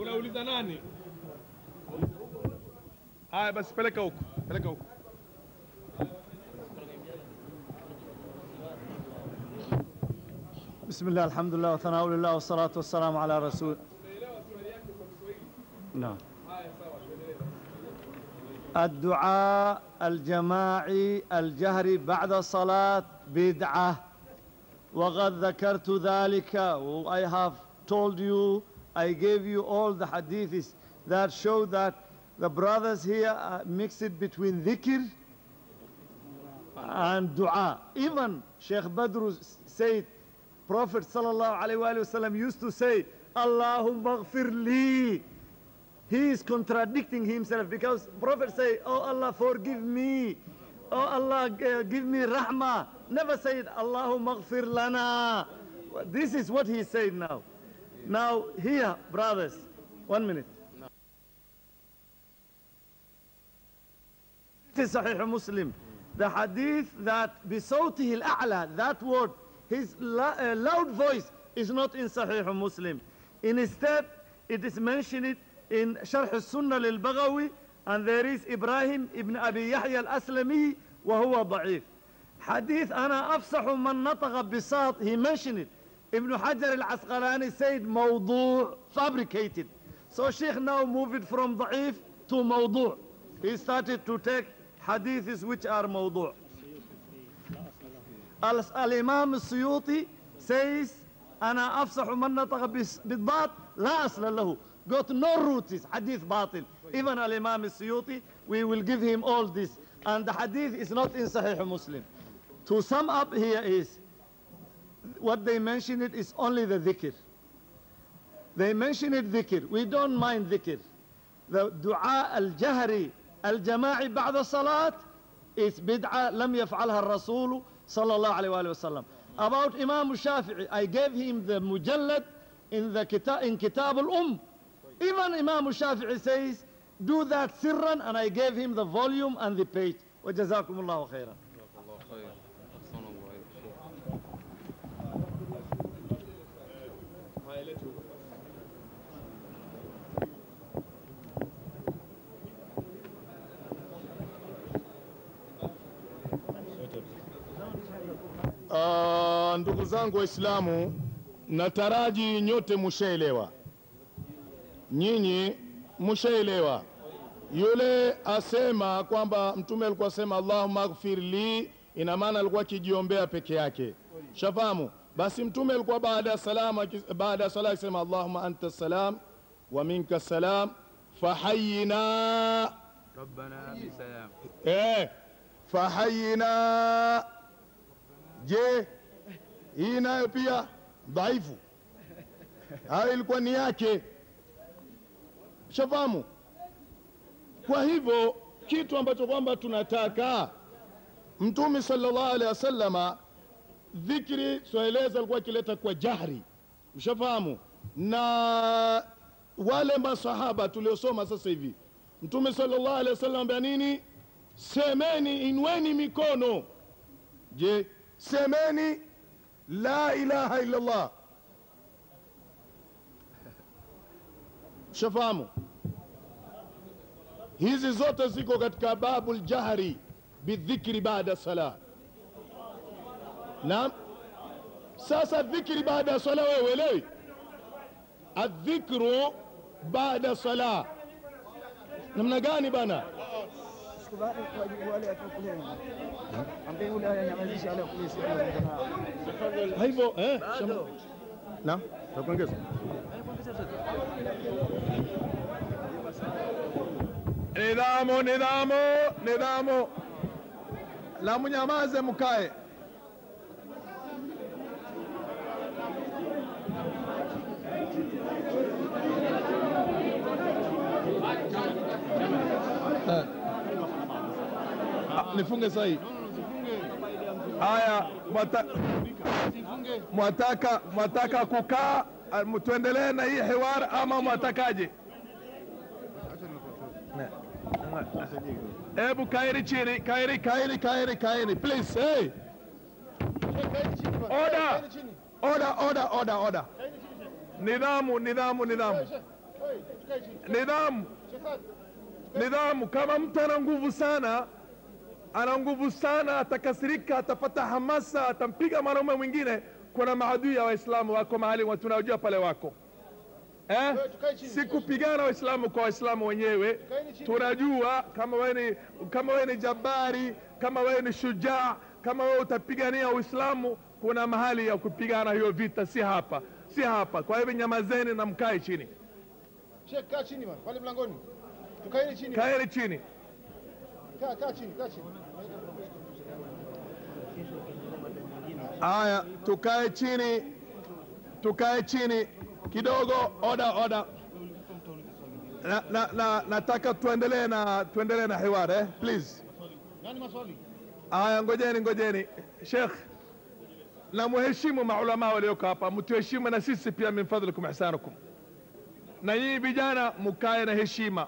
S1: Unauliza nani haya basi peleka huko peleka huko
S3: بسم الله الحمد لله وثناء لله والصلاة والسلام على رسول. نعم. الدعاء الجماعي الجهري بعد الصلاة بدعة. وقد ذكرت ذلك I have told you I gave you all the hadiths that show that the brothers here uh, mix it between dhikr and dua even Sheikh Badru said Prophet sallallahu alaihi wasallam used to say Allahumma li he is contradicting himself because Prophet say, Oh Allah, forgive me. Oh Allah, give me rahmah. Never said, Allahumma lana. This is what he said now. Now here, brothers, one minute. This is Sahih Muslim. The hadith that بصوته الأعلى, that word, his la- uh, loud voice is not in Sahih Muslim. Instead, it is mentioned in Sharh al-Sunnah lil-Baghawi and there is Ibrahim ibn Abi Yahya al-Aslami وهو ضعيف. Hadith أنا أفصح من نطق بساط, he mentioned it. Ibn Hajar al-Asqalani said موضوع, fabricated. So Sheikh now moved from ضعيف to موضوع. He started to take hadiths which are موضوع. Al- Al-Imam السيوطي says أنا أفصح من نطق بس- بالضاد لا أصل له got no roots hadith باطل even Al-Imam السيوطي we will give him all this and the hadith is not in Sahih Muslim to sum up here is what they mention it is only the dhikr they mention it dhikr we don't mind dhikr the dua al-jahri al-jama'i ba'da salat is bid'ah lam yaf'alha الرسول صلى الله عليه وآله وسلم about Imam Shafi'i I gave him the mujallad in the kitab in kitab al-um even Imam Shafi'i says do that sirran and I gave him the volume and the page وجزاكم الله خيرا
S11: Ah, ndugu zangu Waislamu, nataraji nyote mushaelewa, nyinyi mushaelewa. Yule asema kwamba mtume alikuwa asema Allahumma aghfir li, ina maana alikuwa akijiombea peke yake, shafahamu. Basi mtume alikuwa baada ya salam, baada ya sala akisema Allahumma anta salam wa minka salam fahayina
S13: rabbana bisalam,
S11: eh fahayina je hii nayo pia dhaifu. Hayo ilikuwa ni yake. Shafahamu. Kwa hivyo kitu ambacho kwamba tunataka mtume sallallahu alaihi wasallama dhikri swaeleza alikuwa akileta kwa jahri. Ushafahamu? Na wale masahaba tuliosoma sasa hivi mtume sallallahu alaihi wasallam ambia nini? Semeni inweni mikono. Je سماني لا إله إلا الله. شفامو هذه زوتة زيكو قد كباب الجهري بالذكر بعد الصلاة. نعم؟ ساسا الذكر بعد الصلاة ويولي الذكر بعد الصلاة. نمنا قاني بنا. Hivyo eh? na? Naam takuongeza
S1: nidhamu nidhamu nidhamu. La mnyamaze, mkae. Eh. Ah, nifunge sahi haya mwata- mwataka mwataka kukaa ah, tuendelee na hii hiwar ama mwatakaje? Hebu kairi chini kairi kairi kairi kairi please hey. Oda, oda, oda, oda, oda. nidhamu nidhamu nidhamu. Nidhamu. Nidhamu. Kama mtu ana nguvu sana ana nguvu sana atakasirika atapata hamasa atampiga mwanaume mwingine. Kuna maadui ya waislamu wako mahali tunajua pale wako. Eh? si kupigana waislamu kwa waislamu wenyewe. Tunajua kama wewe ni kama wewe ni jabari kama wewe ni shujaa kama wewe utapigania uislamu kuna mahali ya kupigana hiyo vita. Si hapa. Si hapa. Kwa hivyo nyamazeni na mkae chini.
S11: Sheikh, kaa chini bwana, pale mlangoni. Tukaeni chini.
S1: kaeni chini.
S11: Kaa, kaa chini, kaa chini.
S1: Haya tukae chini. Tukae chini. Kidogo oda oda na, na, na, nataka tuendelee na tuendelee na hiwar eh? please.
S11: Nani maswali?
S1: haya ngojeni ngojeni. Sheikh na muheshimu maulama walioko hapa. Mtuheshimu na sisi pia min fadhlikum ihsanukum. Na nyinyi vijana mukae na heshima.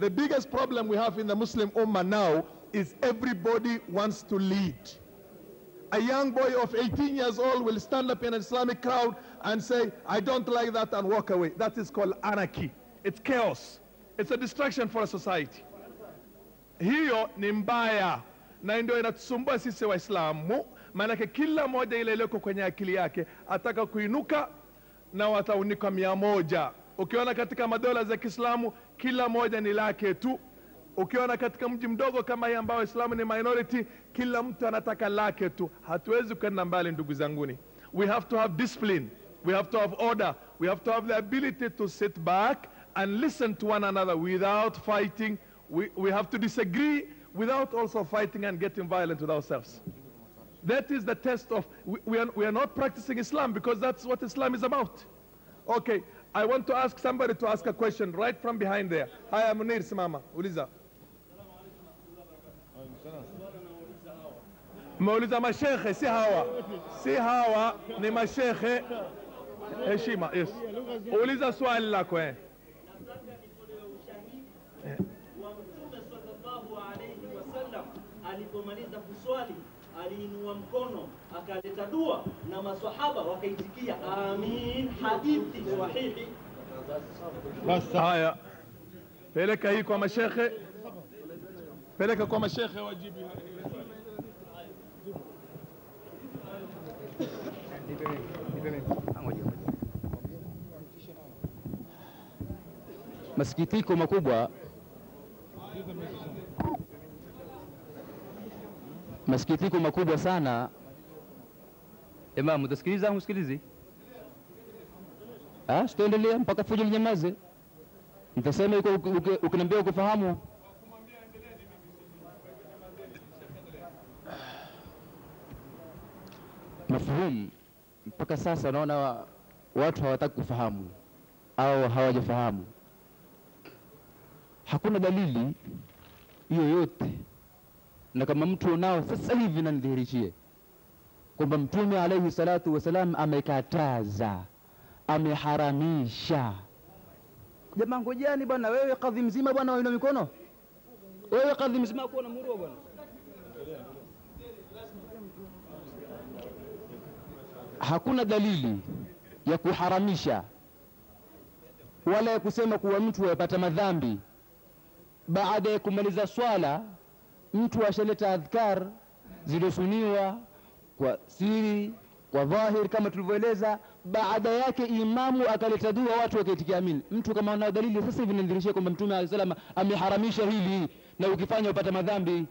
S1: The biggest problem we have in the muslim ummah now is everybody wants to lead a young boy of 18 years old will stand up in an islamic crowd and say i don't like that and walk away. That is called anarchy. It's chaos. It's a distraction for a society. Hiyo ni mbaya. Na ndio inatusumbua sisi waislamu. Maanake kila moja ile iliyoko kwenye akili yake ataka kuinuka na wataunika mia moja. Ukiona katika madola za kiislamu kila moja ni lake tu ukiona katika mji mdogo kama hii ambao waislamu ni minority kila mtu anataka lake tu. Hatuwezi kwenda mbali ndugu zanguni. We have to have discipline. We have to have order. We have to have the ability to sit back and listen to one another without fighting. We, we have to disagree without also fighting and getting violent with ourselves. That is the test of we, we, are, we are not practicing islam because that's what islam is about. Okay i want to ask somebody to ask a question right from behind there. Hi, I'm munir simama. Uliza mauliza mashekhe si hawa. Si hawa ni mashekhe heshima yes. Uliza swali lako eh.
S14: alipomaliza kuswali aliinua mkono akaleta dua na maswahaba wakaitikia amin hadithi sahihi
S1: haya. Peleka hii kwa mashekhe peleka kwa mashekhe wajibu
S10: masikitiko makubwa masikitiko makubwa sana Imam, utasikiliza au? Ah, sitaendelea mpaka fujo linyamaze. Nitasema uki- ukiniambia ukufahamu. Mafuhumu mpaka sasa naona wa- watu hawataki kufahamu au hawajafahamu. Hakuna dalili yoyote, na kama mtu unao sasa hivi nanidhihirishie kwamba Mtume alaihi salatu wasalam amekataza, ameharamisha. Jamaa ngojani bwana, wewe kadhi mzima bwana, wainua mikono wewe kadhi mzima kuwa na murua bwana. Hakuna dalili ya kuharamisha wala ya kusema kuwa mtu apata madhambi. Baada ya kumaliza swala mtu ashaleta adhkar zilizosuniwa kwa siri kwa dhahir kama tulivyoeleza. Baada yake imamu akaleta dua watu wakaitikia amin. Mtu kama ana dalili sasa hivi nadhirishia kwamba mtume alayhi salama ameharamisha hili na ukifanya upata madhambi.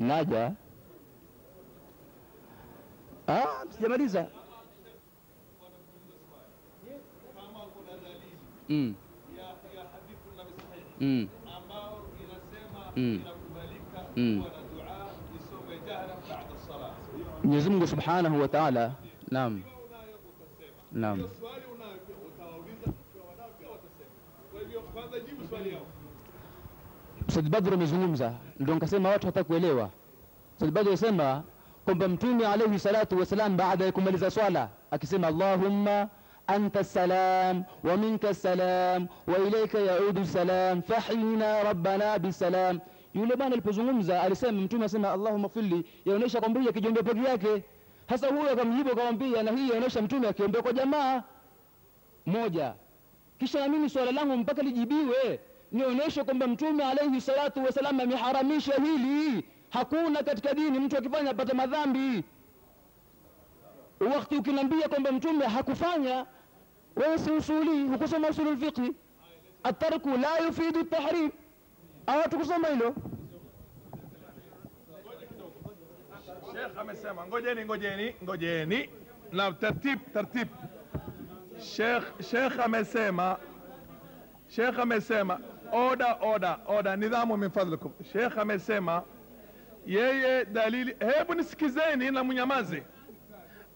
S10: Naja ah sijamaliza mm. Mm. Mm. Mm. Mwenyezi Mungu Subhanahu wa Ta'ala, naam, naam, Said Badr amezungumza, ndio nikasema watu hata kuelewa. Said Badr alisema kwamba Mtume alayhi salatu wasalam baada ya kumaliza swala akisema Allahumma anta salam wa minka salam wa ilayka yaudu salam fahina rabbana bisalam. Yule bwana alipozungumza alisema, Mtume asema Allahumma fili, yaonesha kwamba huyu akijiombea peke yake. Hasa huyo akamjibu akamwambia, na hii yaonesha Mtume akiombea kwa jamaa moja, kisha na mimi swala langu mpaka lijibiwe nionyeshe kwamba Mtume alayhi salatu wasalam ameharamisha hili. Hakuna katika dini mtu akifanya apate madhambi. Wakati ukiniambia kwamba Mtume hakufanya, wewe si usuli, hukusoma usulul fiqhi. Atarku la yufidu tahrim, tukusoma hilo?
S1: Sheikh amesema ngojeni, ngojeni, ngojeni na tartib, tartib. Sheikh Sheikh amesema Sheikh amesema oda oda oda, nidhamu min fadlikum. Sheikh amesema yeye dalili, hebu nisikizeni na mnyamaze.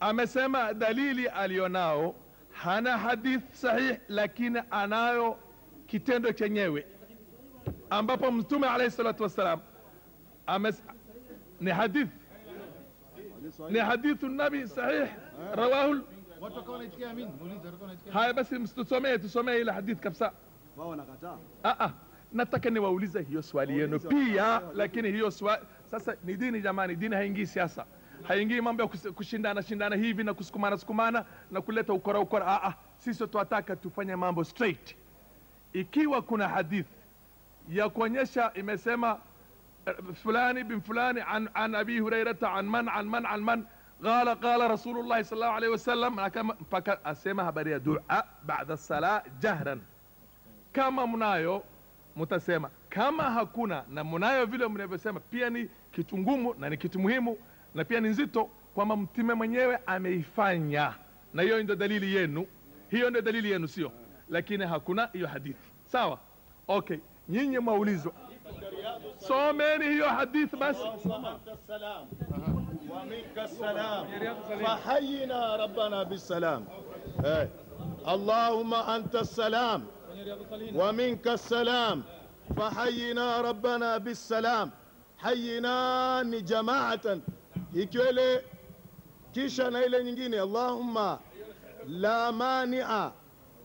S1: Amesema dalili alionao hana hadith sahih, lakini anayo kitendo chenyewe ambapo Mtume alayhi salatu wassalam ames ni hadith ni hadithu nabi sahih rawahu haya basi msitusomee tusomee ile hadith kabisa.
S15: Wao
S1: ah ah nataka niwaulize hiyo swali yenu pia lakini hiyo swali sasa ni dini jamani dini haingii siasa haingii mambo ya kus- kushindana shindana hivi na kusukumana sukumana na kuleta ukora ukora ah ah sisi tunataka tufanye mambo straight ikiwa kuna hadith ya kuonyesha imesema eh, fulani bin fulani an, an abi hurairata an man an man an man qala qala rasulullahi sallallahu alaihi wasallam mpaka asema habari ya dua baada sala jahran kama mnayo mtasema kama hakuna na mnayo vile mnavyosema pia ni kitu ngumu na ni kitu muhimu na pia ni nzito kwamba mtume mwenyewe ameifanya na hiyo ndio dalili yenu hiyo ndio dalili yenu sio lakini hakuna hiyo hadithi sawa okay nyinyi mwaulizwa someni hiyo hadithi basi
S11: السلام ومنك السلام فحينا ربنا بالسلام إيه. اللهم أنت السلام ومنك السلام فحينا ربنا بالسلام hayinani jamaatan, ikiwele kisha na ile nyingine allahumma la mania.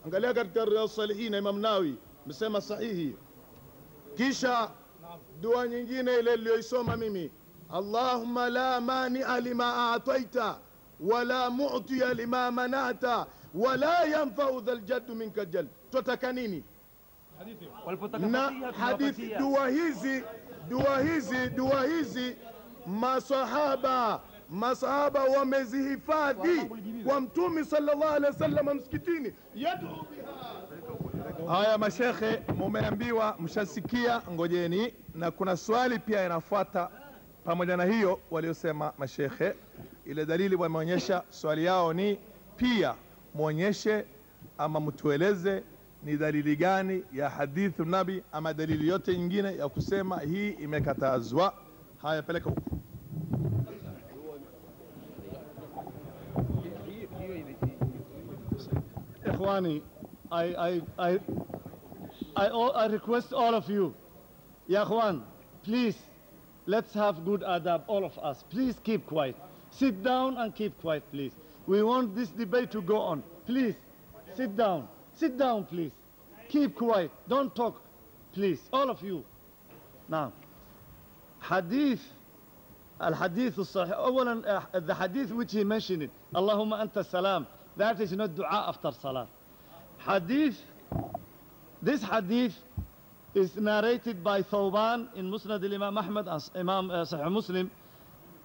S11: Angalia katika Riyadh Salihin, Imam nawi amesema sahihi. Kisha dua nyingine ile niliyoisoma mimi, allahumma la mania lima ataita wala mu'tiya lima manata wala yanfau dhal ljadu minka jald. Twataka nini na hadithi dua hizi dua hizi dua hizi masahaba masahaba wamezihifadhi kwa mtume sallallahu alaihi wasallam msikitini.
S1: Haya mashekhe mumeambiwa mshasikia ngojeni. Na kuna swali pia inafuata. Pamoja na hiyo waliosema mashekhe ile dalili wameonyesha swali yao ni pia mwonyeshe ama mtueleze ni dalili gani ya hadithu nabi ama dalili yote nyingine ya kusema hii imekatazwa haya peleka huko.
S11: Ikhwani, I, I, I, I, I request all of you, Ya Ikhwan, please, let's have good adab, all of us. Please keep quiet. Sit down and keep quiet, please. We want this debate to go on. Please, sit down. Sit down, please. Keep quiet. Don't talk, please. All of you. Now, hadith
S3: الحديث الصحيح أولا uh, the hadith which he mentioned it اللهم أنت السلام that is not dua after salah hadith this hadith is narrated by Thawban in Musnad al-Imam Ahmad as Imam uh, Sahih Muslim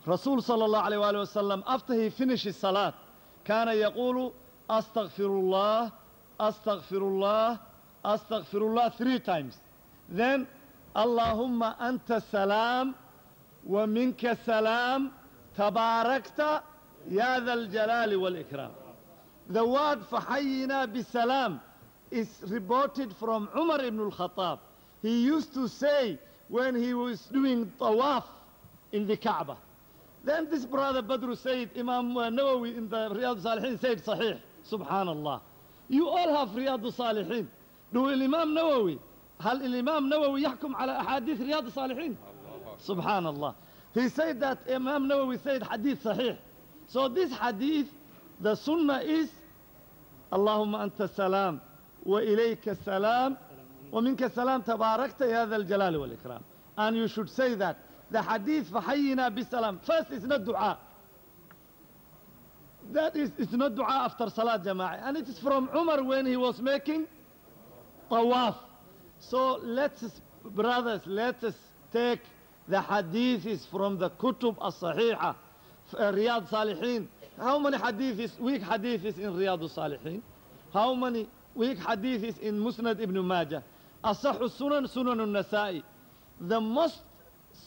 S3: Rasul sallallahu alayhi wa sallam after he finishes salat كان يقول أستغفر الله أستغفر الله three times then اللهم أنت السلام ومنك السلام تباركت يا ذا الجلال والإكرام The word فحينا بالسلام is reported from Umar ibn al-Khattab. He used to say when he was doing tawaf in the Kaaba. Then this brother Badru said, Imam Nawawi in the Riyadh Salihin said, Sahih, Subhanallah. You all have Riyadh Salihin. Do Imam Nawawi, هل الإمام نووي يحكم على أحاديث رياض الصالحين؟ سبحان الله. He said that Imam Nawawi said hadith sahih. So this hadith, the sunnah is اللهم أنت السلام وإليك السلام ومنك السلام تباركت يا ذا الجلال والإكرام. And you should say that. The hadith فحينا بالسلام. First is not dua. That is, it's not dua after salat jama'ah. And it is from Umar when he was making tawaf. So let's, brothers, let us take the hadiths from the Kutub as-Sahiha, uh, Riyadh Salihin. How many hadiths, weak hadiths in Riyadh Salihin? How many weak hadiths in Musnad ibn Majah? Asah sunan sunan al-Nasai. The most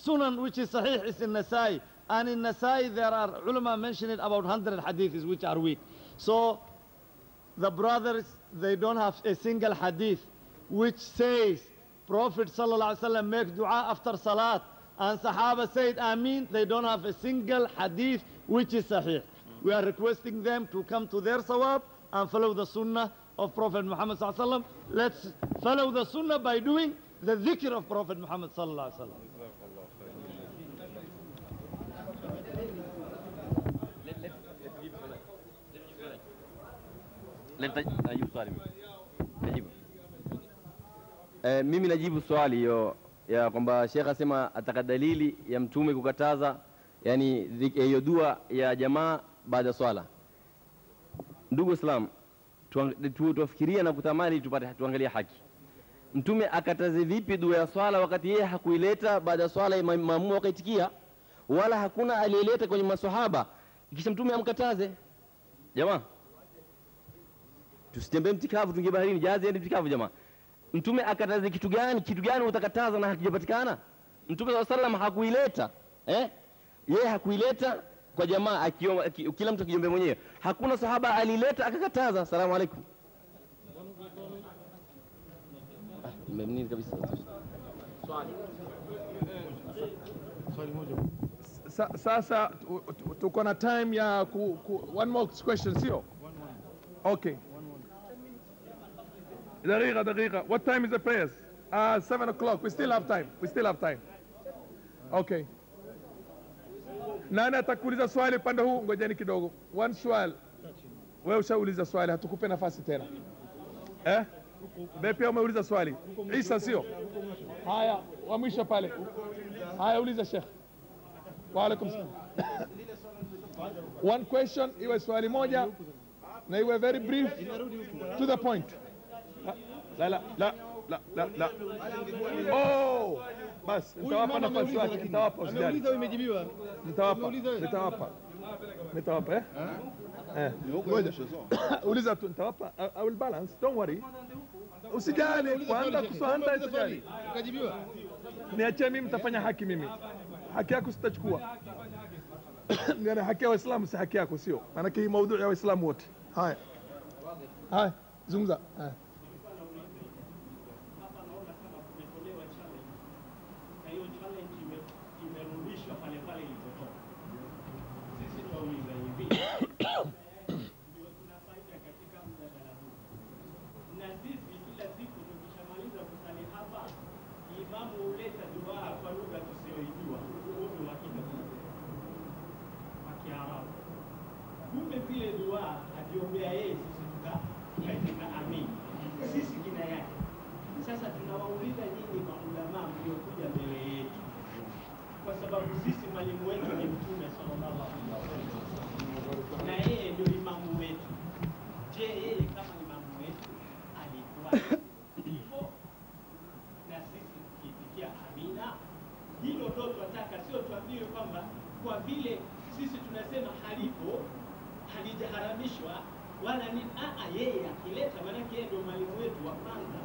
S3: sunan which is sahih is in Nasai. And in Nasai there are ulama mentioning about 100 hadiths which are weak. So the brothers, they don't have a single hadith which says Prophet wasallam make dua after salat and Sahaba said Amin. They don't have a single hadith which is sahih. We are requesting them to come to their sawab and follow the sunnah of Prophet Muhammad wasallam. Let's follow the sunnah by doing the dhikr of Prophet Muhammad sallallahu
S5: Najibu swali. Najibu. E, mimi najibu swali hiyo ya kwamba Sheikh asema ataka dalili ya mtume kukataza yani hiyo dua ya jamaa baada ya swala. Ndugu Islam, tuafikiria tu- na kutamani tupate tuangalie haki. Mtume akataze vipi dua ya swala wakati yeye hakuileta baada ya swala imamu wakaitikia, wala hakuna aliyeleta kwenye maswahaba, kisha mtume amkataze? Jamaa, tusitembee mtikavu, tuingie baharini, jahazi ende mtikavu jamaa. Mtume akataza kitu gani? Kitu gani utakataza na hakijapatikana? Mtume saa salam hakuileta eh? Yeye hakuileta kwa jamaa akiomba, aki, kila mtu akijombe mwenyewe. Hakuna sahaba alileta akakataza. Asalamu alaikum. Ah, mmemnini kabisa.
S1: Sa, sasa moja. Sasa tuko na time ya ku, ku, one more question sio okay دقيقة دقيقة what time is the prayers uh, 7 o'clock we still have time we still have time okay nani atakuuliza swali upande huu ngojeni kidogo one swali wewe ushauliza swali hatukupe nafasi tena eh Wewe pia umeuliza swali Isa sio haya wa mwisho pale haya uliza Sheikh wa alaikum salam one question iwe swali moja na iwe very brief to the point la la la la la la. Oh! Bas nitawapa nafasi yake nitawapa usijali.
S15: Imejibiwa.
S1: nitawapa nitawapa. Nitawapa eh? Eh. Ngoja. uliza tu nitawapa I will balance don't worry. Usijali kwanza kuswanda usijali.
S15: Ukajibiwa.
S1: niachie mimi mtafanya haki mimi. Haki yako sitachukua. Yani haki ya waislamu si haki yako sio? Maanake hii maudhui ya waislamu wote. Haya. Haya zungumza. Haya
S16: na hiyo challenge ime- imerudishwa pale pale ilipotoka. Sisi tunauliza hivi, ndio tuna faida katika mjadala huu, na sisi kila siku tukishamaliza kusali hapa, imamu huleta dua kwa lugha tusiyoijua, huu ni uhakika tu kwa Kiarabu. Kumbe vile dua akiombea yeye, sisi tuka katika amin, sisi jina yake sasa tunawauliza nyinyi maulamaa mliokuja mbele yetu, kwa sababu sisi mwalimu wetu ni Mtume sallallahu alaihi wasallam, na yeye ndio imamu wetu. Je, yeye kama imamu wetu alikuwa hivyo na sisi tukiitikia amina? Hilo ndo twataka, sio tuambiwe kwamba kwa vile sisi tunasema halipo halijaharamishwa wala ni aa, yeye akileta, maanake yeye ndio mwalimu wetu wa kwanza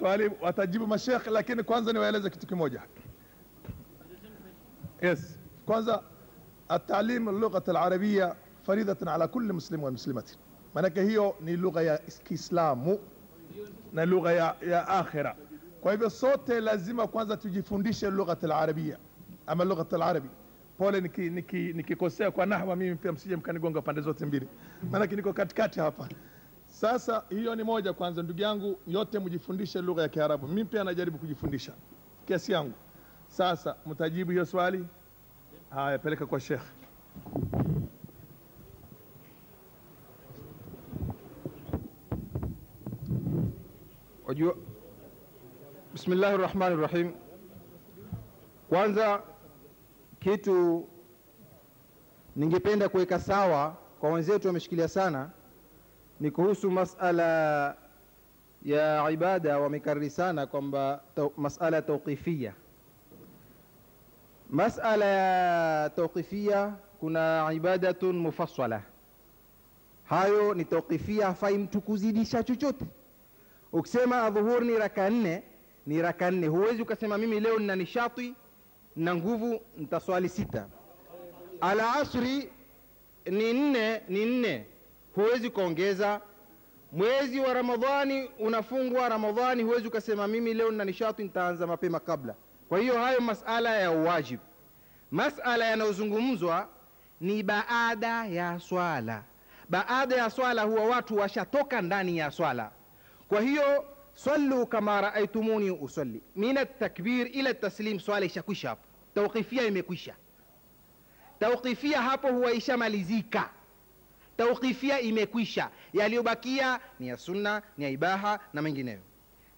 S1: maswali watajibu mashekh, lakini kwanza niwaeleze kitu kimoja. Yes, kwanza atalim lugha alarabia faridhatan ala kulli muslim wa muslimati, maanake hiyo ni lugha ya Kiislamu na lugha ya, ya akhira. Kwa hivyo sote lazima kwanza tujifundishe lugha alarabia ama lugha alarabi. Pole nikikosea niki, niki kwa nahwa, mimi pia msije mkanigonga pande zote mbili, maanake niko katikati hapa sasa hiyo ni moja kwanza. Ndugu yangu yote mjifundishe lugha ya kiarabu. Mimi pia najaribu kujifundisha. Kiasi yangu. Sasa mtajibu hiyo swali? Haya peleka kwa Sheikh.
S17: Wajua, bismillahi rahmani rahim. Kwanza kitu ningependa kuweka sawa kwa wenzetu wameshikilia sana ni kuhusu masala ya ibada, wamekariri sana kwamba masala tauqifia. Masala ya tauqifia, kuna ibadatun mufassala, hayo ni tauqifia, hafai mtu kuzidisha chochote ukisema adhuhuri ni raka nne ni raka nne huwezi ukasema mimi leo nina nishati na nguvu nitaswali sita alasri ni nne ni nne huwezi ukaongeza mwezi wa ramadhani unafungwa. Ramadhani huwezi ukasema mimi leo nina nishati nitaanza mapema kabla. Kwa hiyo hayo masala ya uwajibu. Masala yanayozungumzwa ni baada ya swala. Baada ya swala huwa watu washatoka ndani ya swala. Kwa hiyo sallu kama raaitumuni usalli. Min atakbir ila taslim swala ishakwisha hapo. Tawqifia imekwisha. Tawqifia hapo huwa ishamalizika tauqifia imekwisha. Yaliyobakia ni ya sunna ni ya ibaha na mengineyo.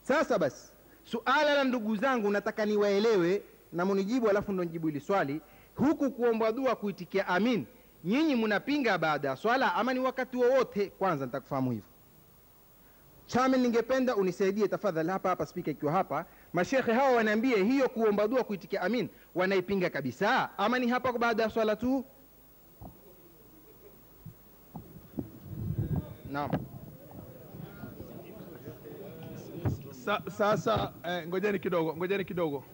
S17: Sasa basi suala la ndugu zangu nataka niwaelewe na munijibu alafu ndo nijibu hili swali. Huku kuomba dua kuitikia amin nyinyi mnapinga baada ya swala ama ni wakati wowote? Kwanza nitakufahamu hivyo. Chami, ningependa unisaidie tafadhali hapa hapa, spika ikiwa hapa, mashekhe hawa wanaambie hiyo kuomba dua kuitikia amin wanaipinga kabisa, ama ni hapa baada ya swala tu? Naam.
S1: Sa, sasa eh, ngojeni kidogo ngojeni kidogo.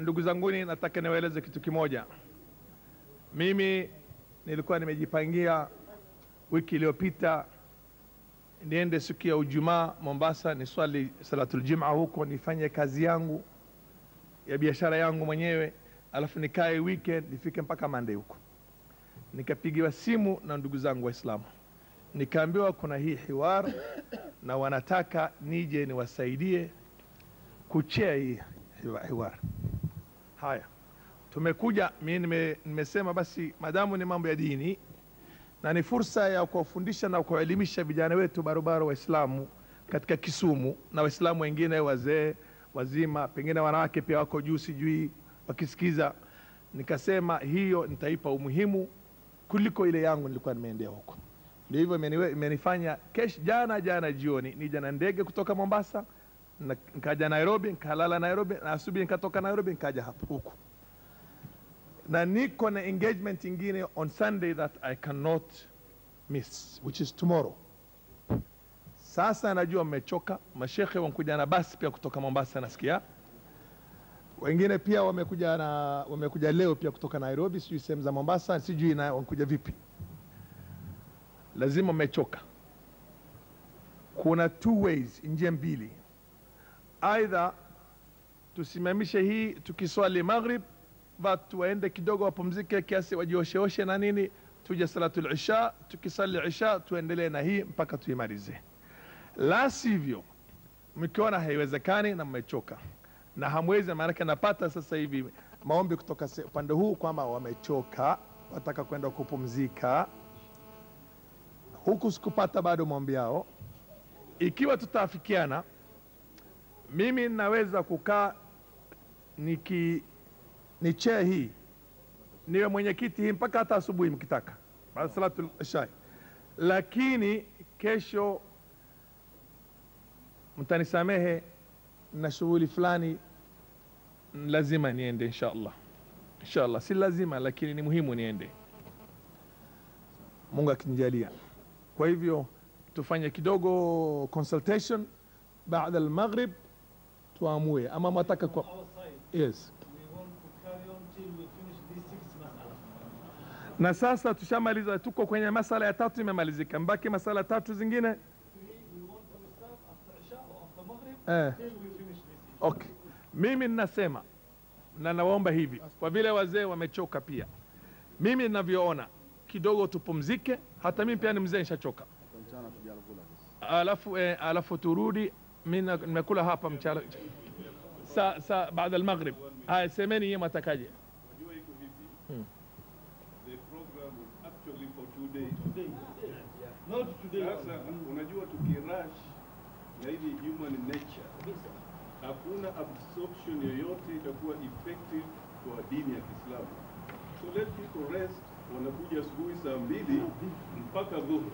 S1: Ndugu zanguni nataka niwaeleze kitu kimoja. Mimi nilikuwa nimejipangia wiki iliyopita niende siku ya Ijumaa mombasa niswali salatul juma huko nifanye kazi yangu ya biashara yangu mwenyewe alafu nikae weekend nifike mpaka Monday huko. Nikapigiwa simu na ndugu zangu waislamu nikaambiwa kuna hii hiwar na wanataka nije niwasaidie kuchea hii hiwa- hiwar. Haya tumekuja mi nime, nimesema basi madamu ni mambo ya dini na ni fursa ya kuwafundisha na kuwaelimisha vijana wetu barobaro waislamu katika kisumu na waislamu wengine wazee wazima pengine wanawake pia wako juu sijui wakisikiza. Nikasema hiyo nitaipa umuhimu kuliko ile yangu nilikuwa nimeendea huko ndio hivyo imenifanya kesh jana jana jioni nija na ndege kutoka mombasa na- nikaja nairobi nikalala nairobi na asubuhi nikatoka nairobi nikaja hapa huku. Na niko na engagement ingine on sunday that i cannot miss which is tomorrow. Sasa najua mmechoka mashekhe wamekuja na basi pia kutoka mombasa nasikia. Wengine pia wamekuja na wamekuja leo pia kutoka nairobi sijui sehemu za mombasa sijui na wamekuja vipi lazima mmechoka kuna two ways njia mbili. Aidha tusimamishe hii tukiswali maghrib watu waende kidogo wapumzike kiasi wajiosheoshe na nini tuje salatul isha tukisali isha tuendelee na hii mpaka tuimalize. La sivyo mkiona haiwezekani na mmechoka. Na hamwezi maanake napata sasa hivi maombi kutoka upande huu kwamba wamechoka wataka kwenda kupumzika huku sikupata bado maombi yao. Ikiwa tutaafikiana mimi naweza kukaa niki ni chair hii niwe mwenyekiti hii mpaka hata asubuhi mkitaka. Baada salatu lakini kesho mtanisamehe na shughuli fulani lazima niende insha allah. Insha allah. Si lazima lakini ni muhimu niende. Mungu akinijalia kwa hivyo tufanye kidogo consultation. Baada almaghrib tuamue. Ama mwataka kwa yes. Na sasa tushamaliza tuko kwenye masala ya tatu imemalizika. Mbaki masala tatu zingine. Eh. okay. Mimi ninasema na nawaomba hivi kwa vile wazee wamechoka pia. Mimi ninavyoona kidogo tupumzike. Hata mimi pia ni mzee nishachoka. Alafu eh, alafu turudi. Mimi nimekula hapa mchana. Saa saa baada almaghrib. Haya semeni yeye matakaje hmm.
S18: Unajua tukirush na hili human nature, hakuna absorption yoyote itakuwa effective kwa dini ya Kiislamu. So let people rest, wanakuja asubuhi saa mbili mpaka dhuhuri.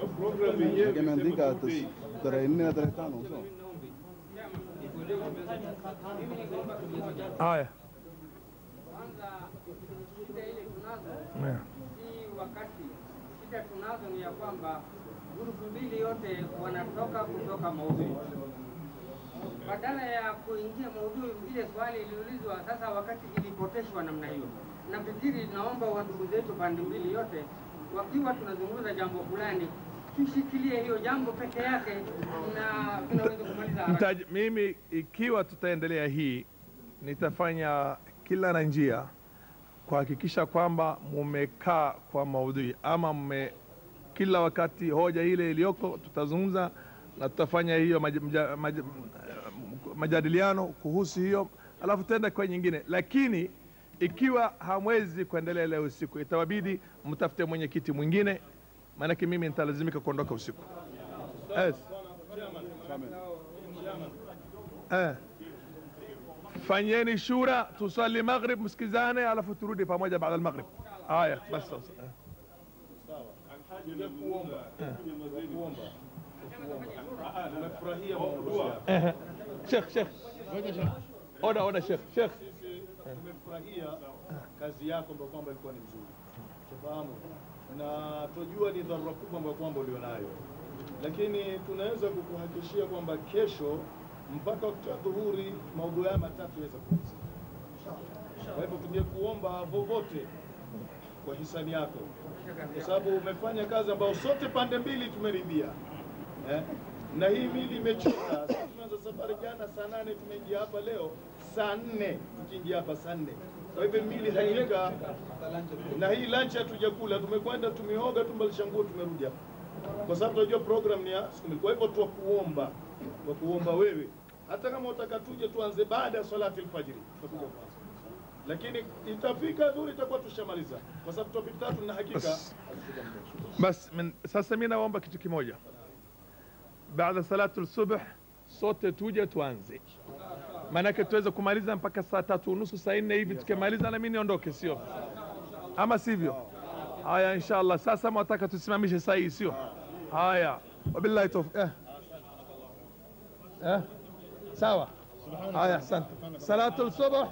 S18: So program yenyewe days.
S15: tarehe nne na tarehe tano
S1: haya
S19: Kwanza shida ile tunazo si wakati, shida tunazo ni ya kwamba grupu mbili yote wanatoka kutoka maudhui. Badala ya kuingia maudhui, ile swali iliulizwa sasa, wakati ilipoteshwa namna hiyo. Nafikiri naomba wandugu zetu pande mbili yote, wakiwa tunazungumza jambo fulani, tushikilie hiyo jambo peke yake na tunaweza kumaliza.
S1: Mtaji, mimi ikiwa tutaendelea hii nitafanya kila na njia kuhakikisha kwamba mumekaa kwa maudhui ama mme kila wakati hoja ile iliyoko tutazungumza na tutafanya hiyo maj, maj, maj, majadiliano kuhusu hiyo alafu tutaenda kwa nyingine lakini ikiwa hamwezi kuendelea leo usiku itawabidi mtafute mwenyekiti mwingine maanake mimi nitalazimika kuondoka usiku yes. Eh. Fanyeni shura, tusali maghrib, msikizane, alafu turudi pamoja baada almaghrib. Haya, basi sasa. Eh. Eh. Sheikh, Sheikh. Oda, oda, Sheikh, Sheikh.
S11: Tumefurahia kazi yako ambayo kwamba ilikuwa ni mzuri, tufahamu na tujua ni dharura kubwa ambayo kwamba ulionayo lakini tunaweza kukuhakikishia kwamba kesho mpaka wakati wa dhuhuri maudhui haya matatu yaweza kuanza. kwa hivyo tungekuomba vovote kwa hisani yako kwa sababu umefanya kazi ambayo sote pande mbili tumeridhia eh? na hii mili imechoka. Tumeanza safari jana saa nane tumeingia hapa leo saa nne tukiingia hapa saa nne. Kwa hivyo mili hakika, na hii lunch hatujakula, tumekwenda tumeoga, tumbalisha nguo, tumerudi hapa kwa sababu tunajua program ni ya siku mbili. Kwa hivyo twakuomba, twakuomba wewe, hata kama utaka tuje tuanze baada ya salati alfajiri, tutakuja kwanza lakini itafika dhuri itakuwa tushamaliza, kwa sababu topic tatu na hakika bas.
S1: Bas, min, sasa mimi naomba kitu kimoja. Baada salatu subh sote tuje tuanze, maanake tuweze kumaliza mpaka saa tatu unusu saa nne hivi. Tukimaliza na mimi niondoke, sio ama sivyo? Haya, inshallah. Sasa mwataka tusimamishe saa hii, sio? Haya, wabillahi tawfiq. Eh. Eh. Sawa. Haya, asante. Salatu subh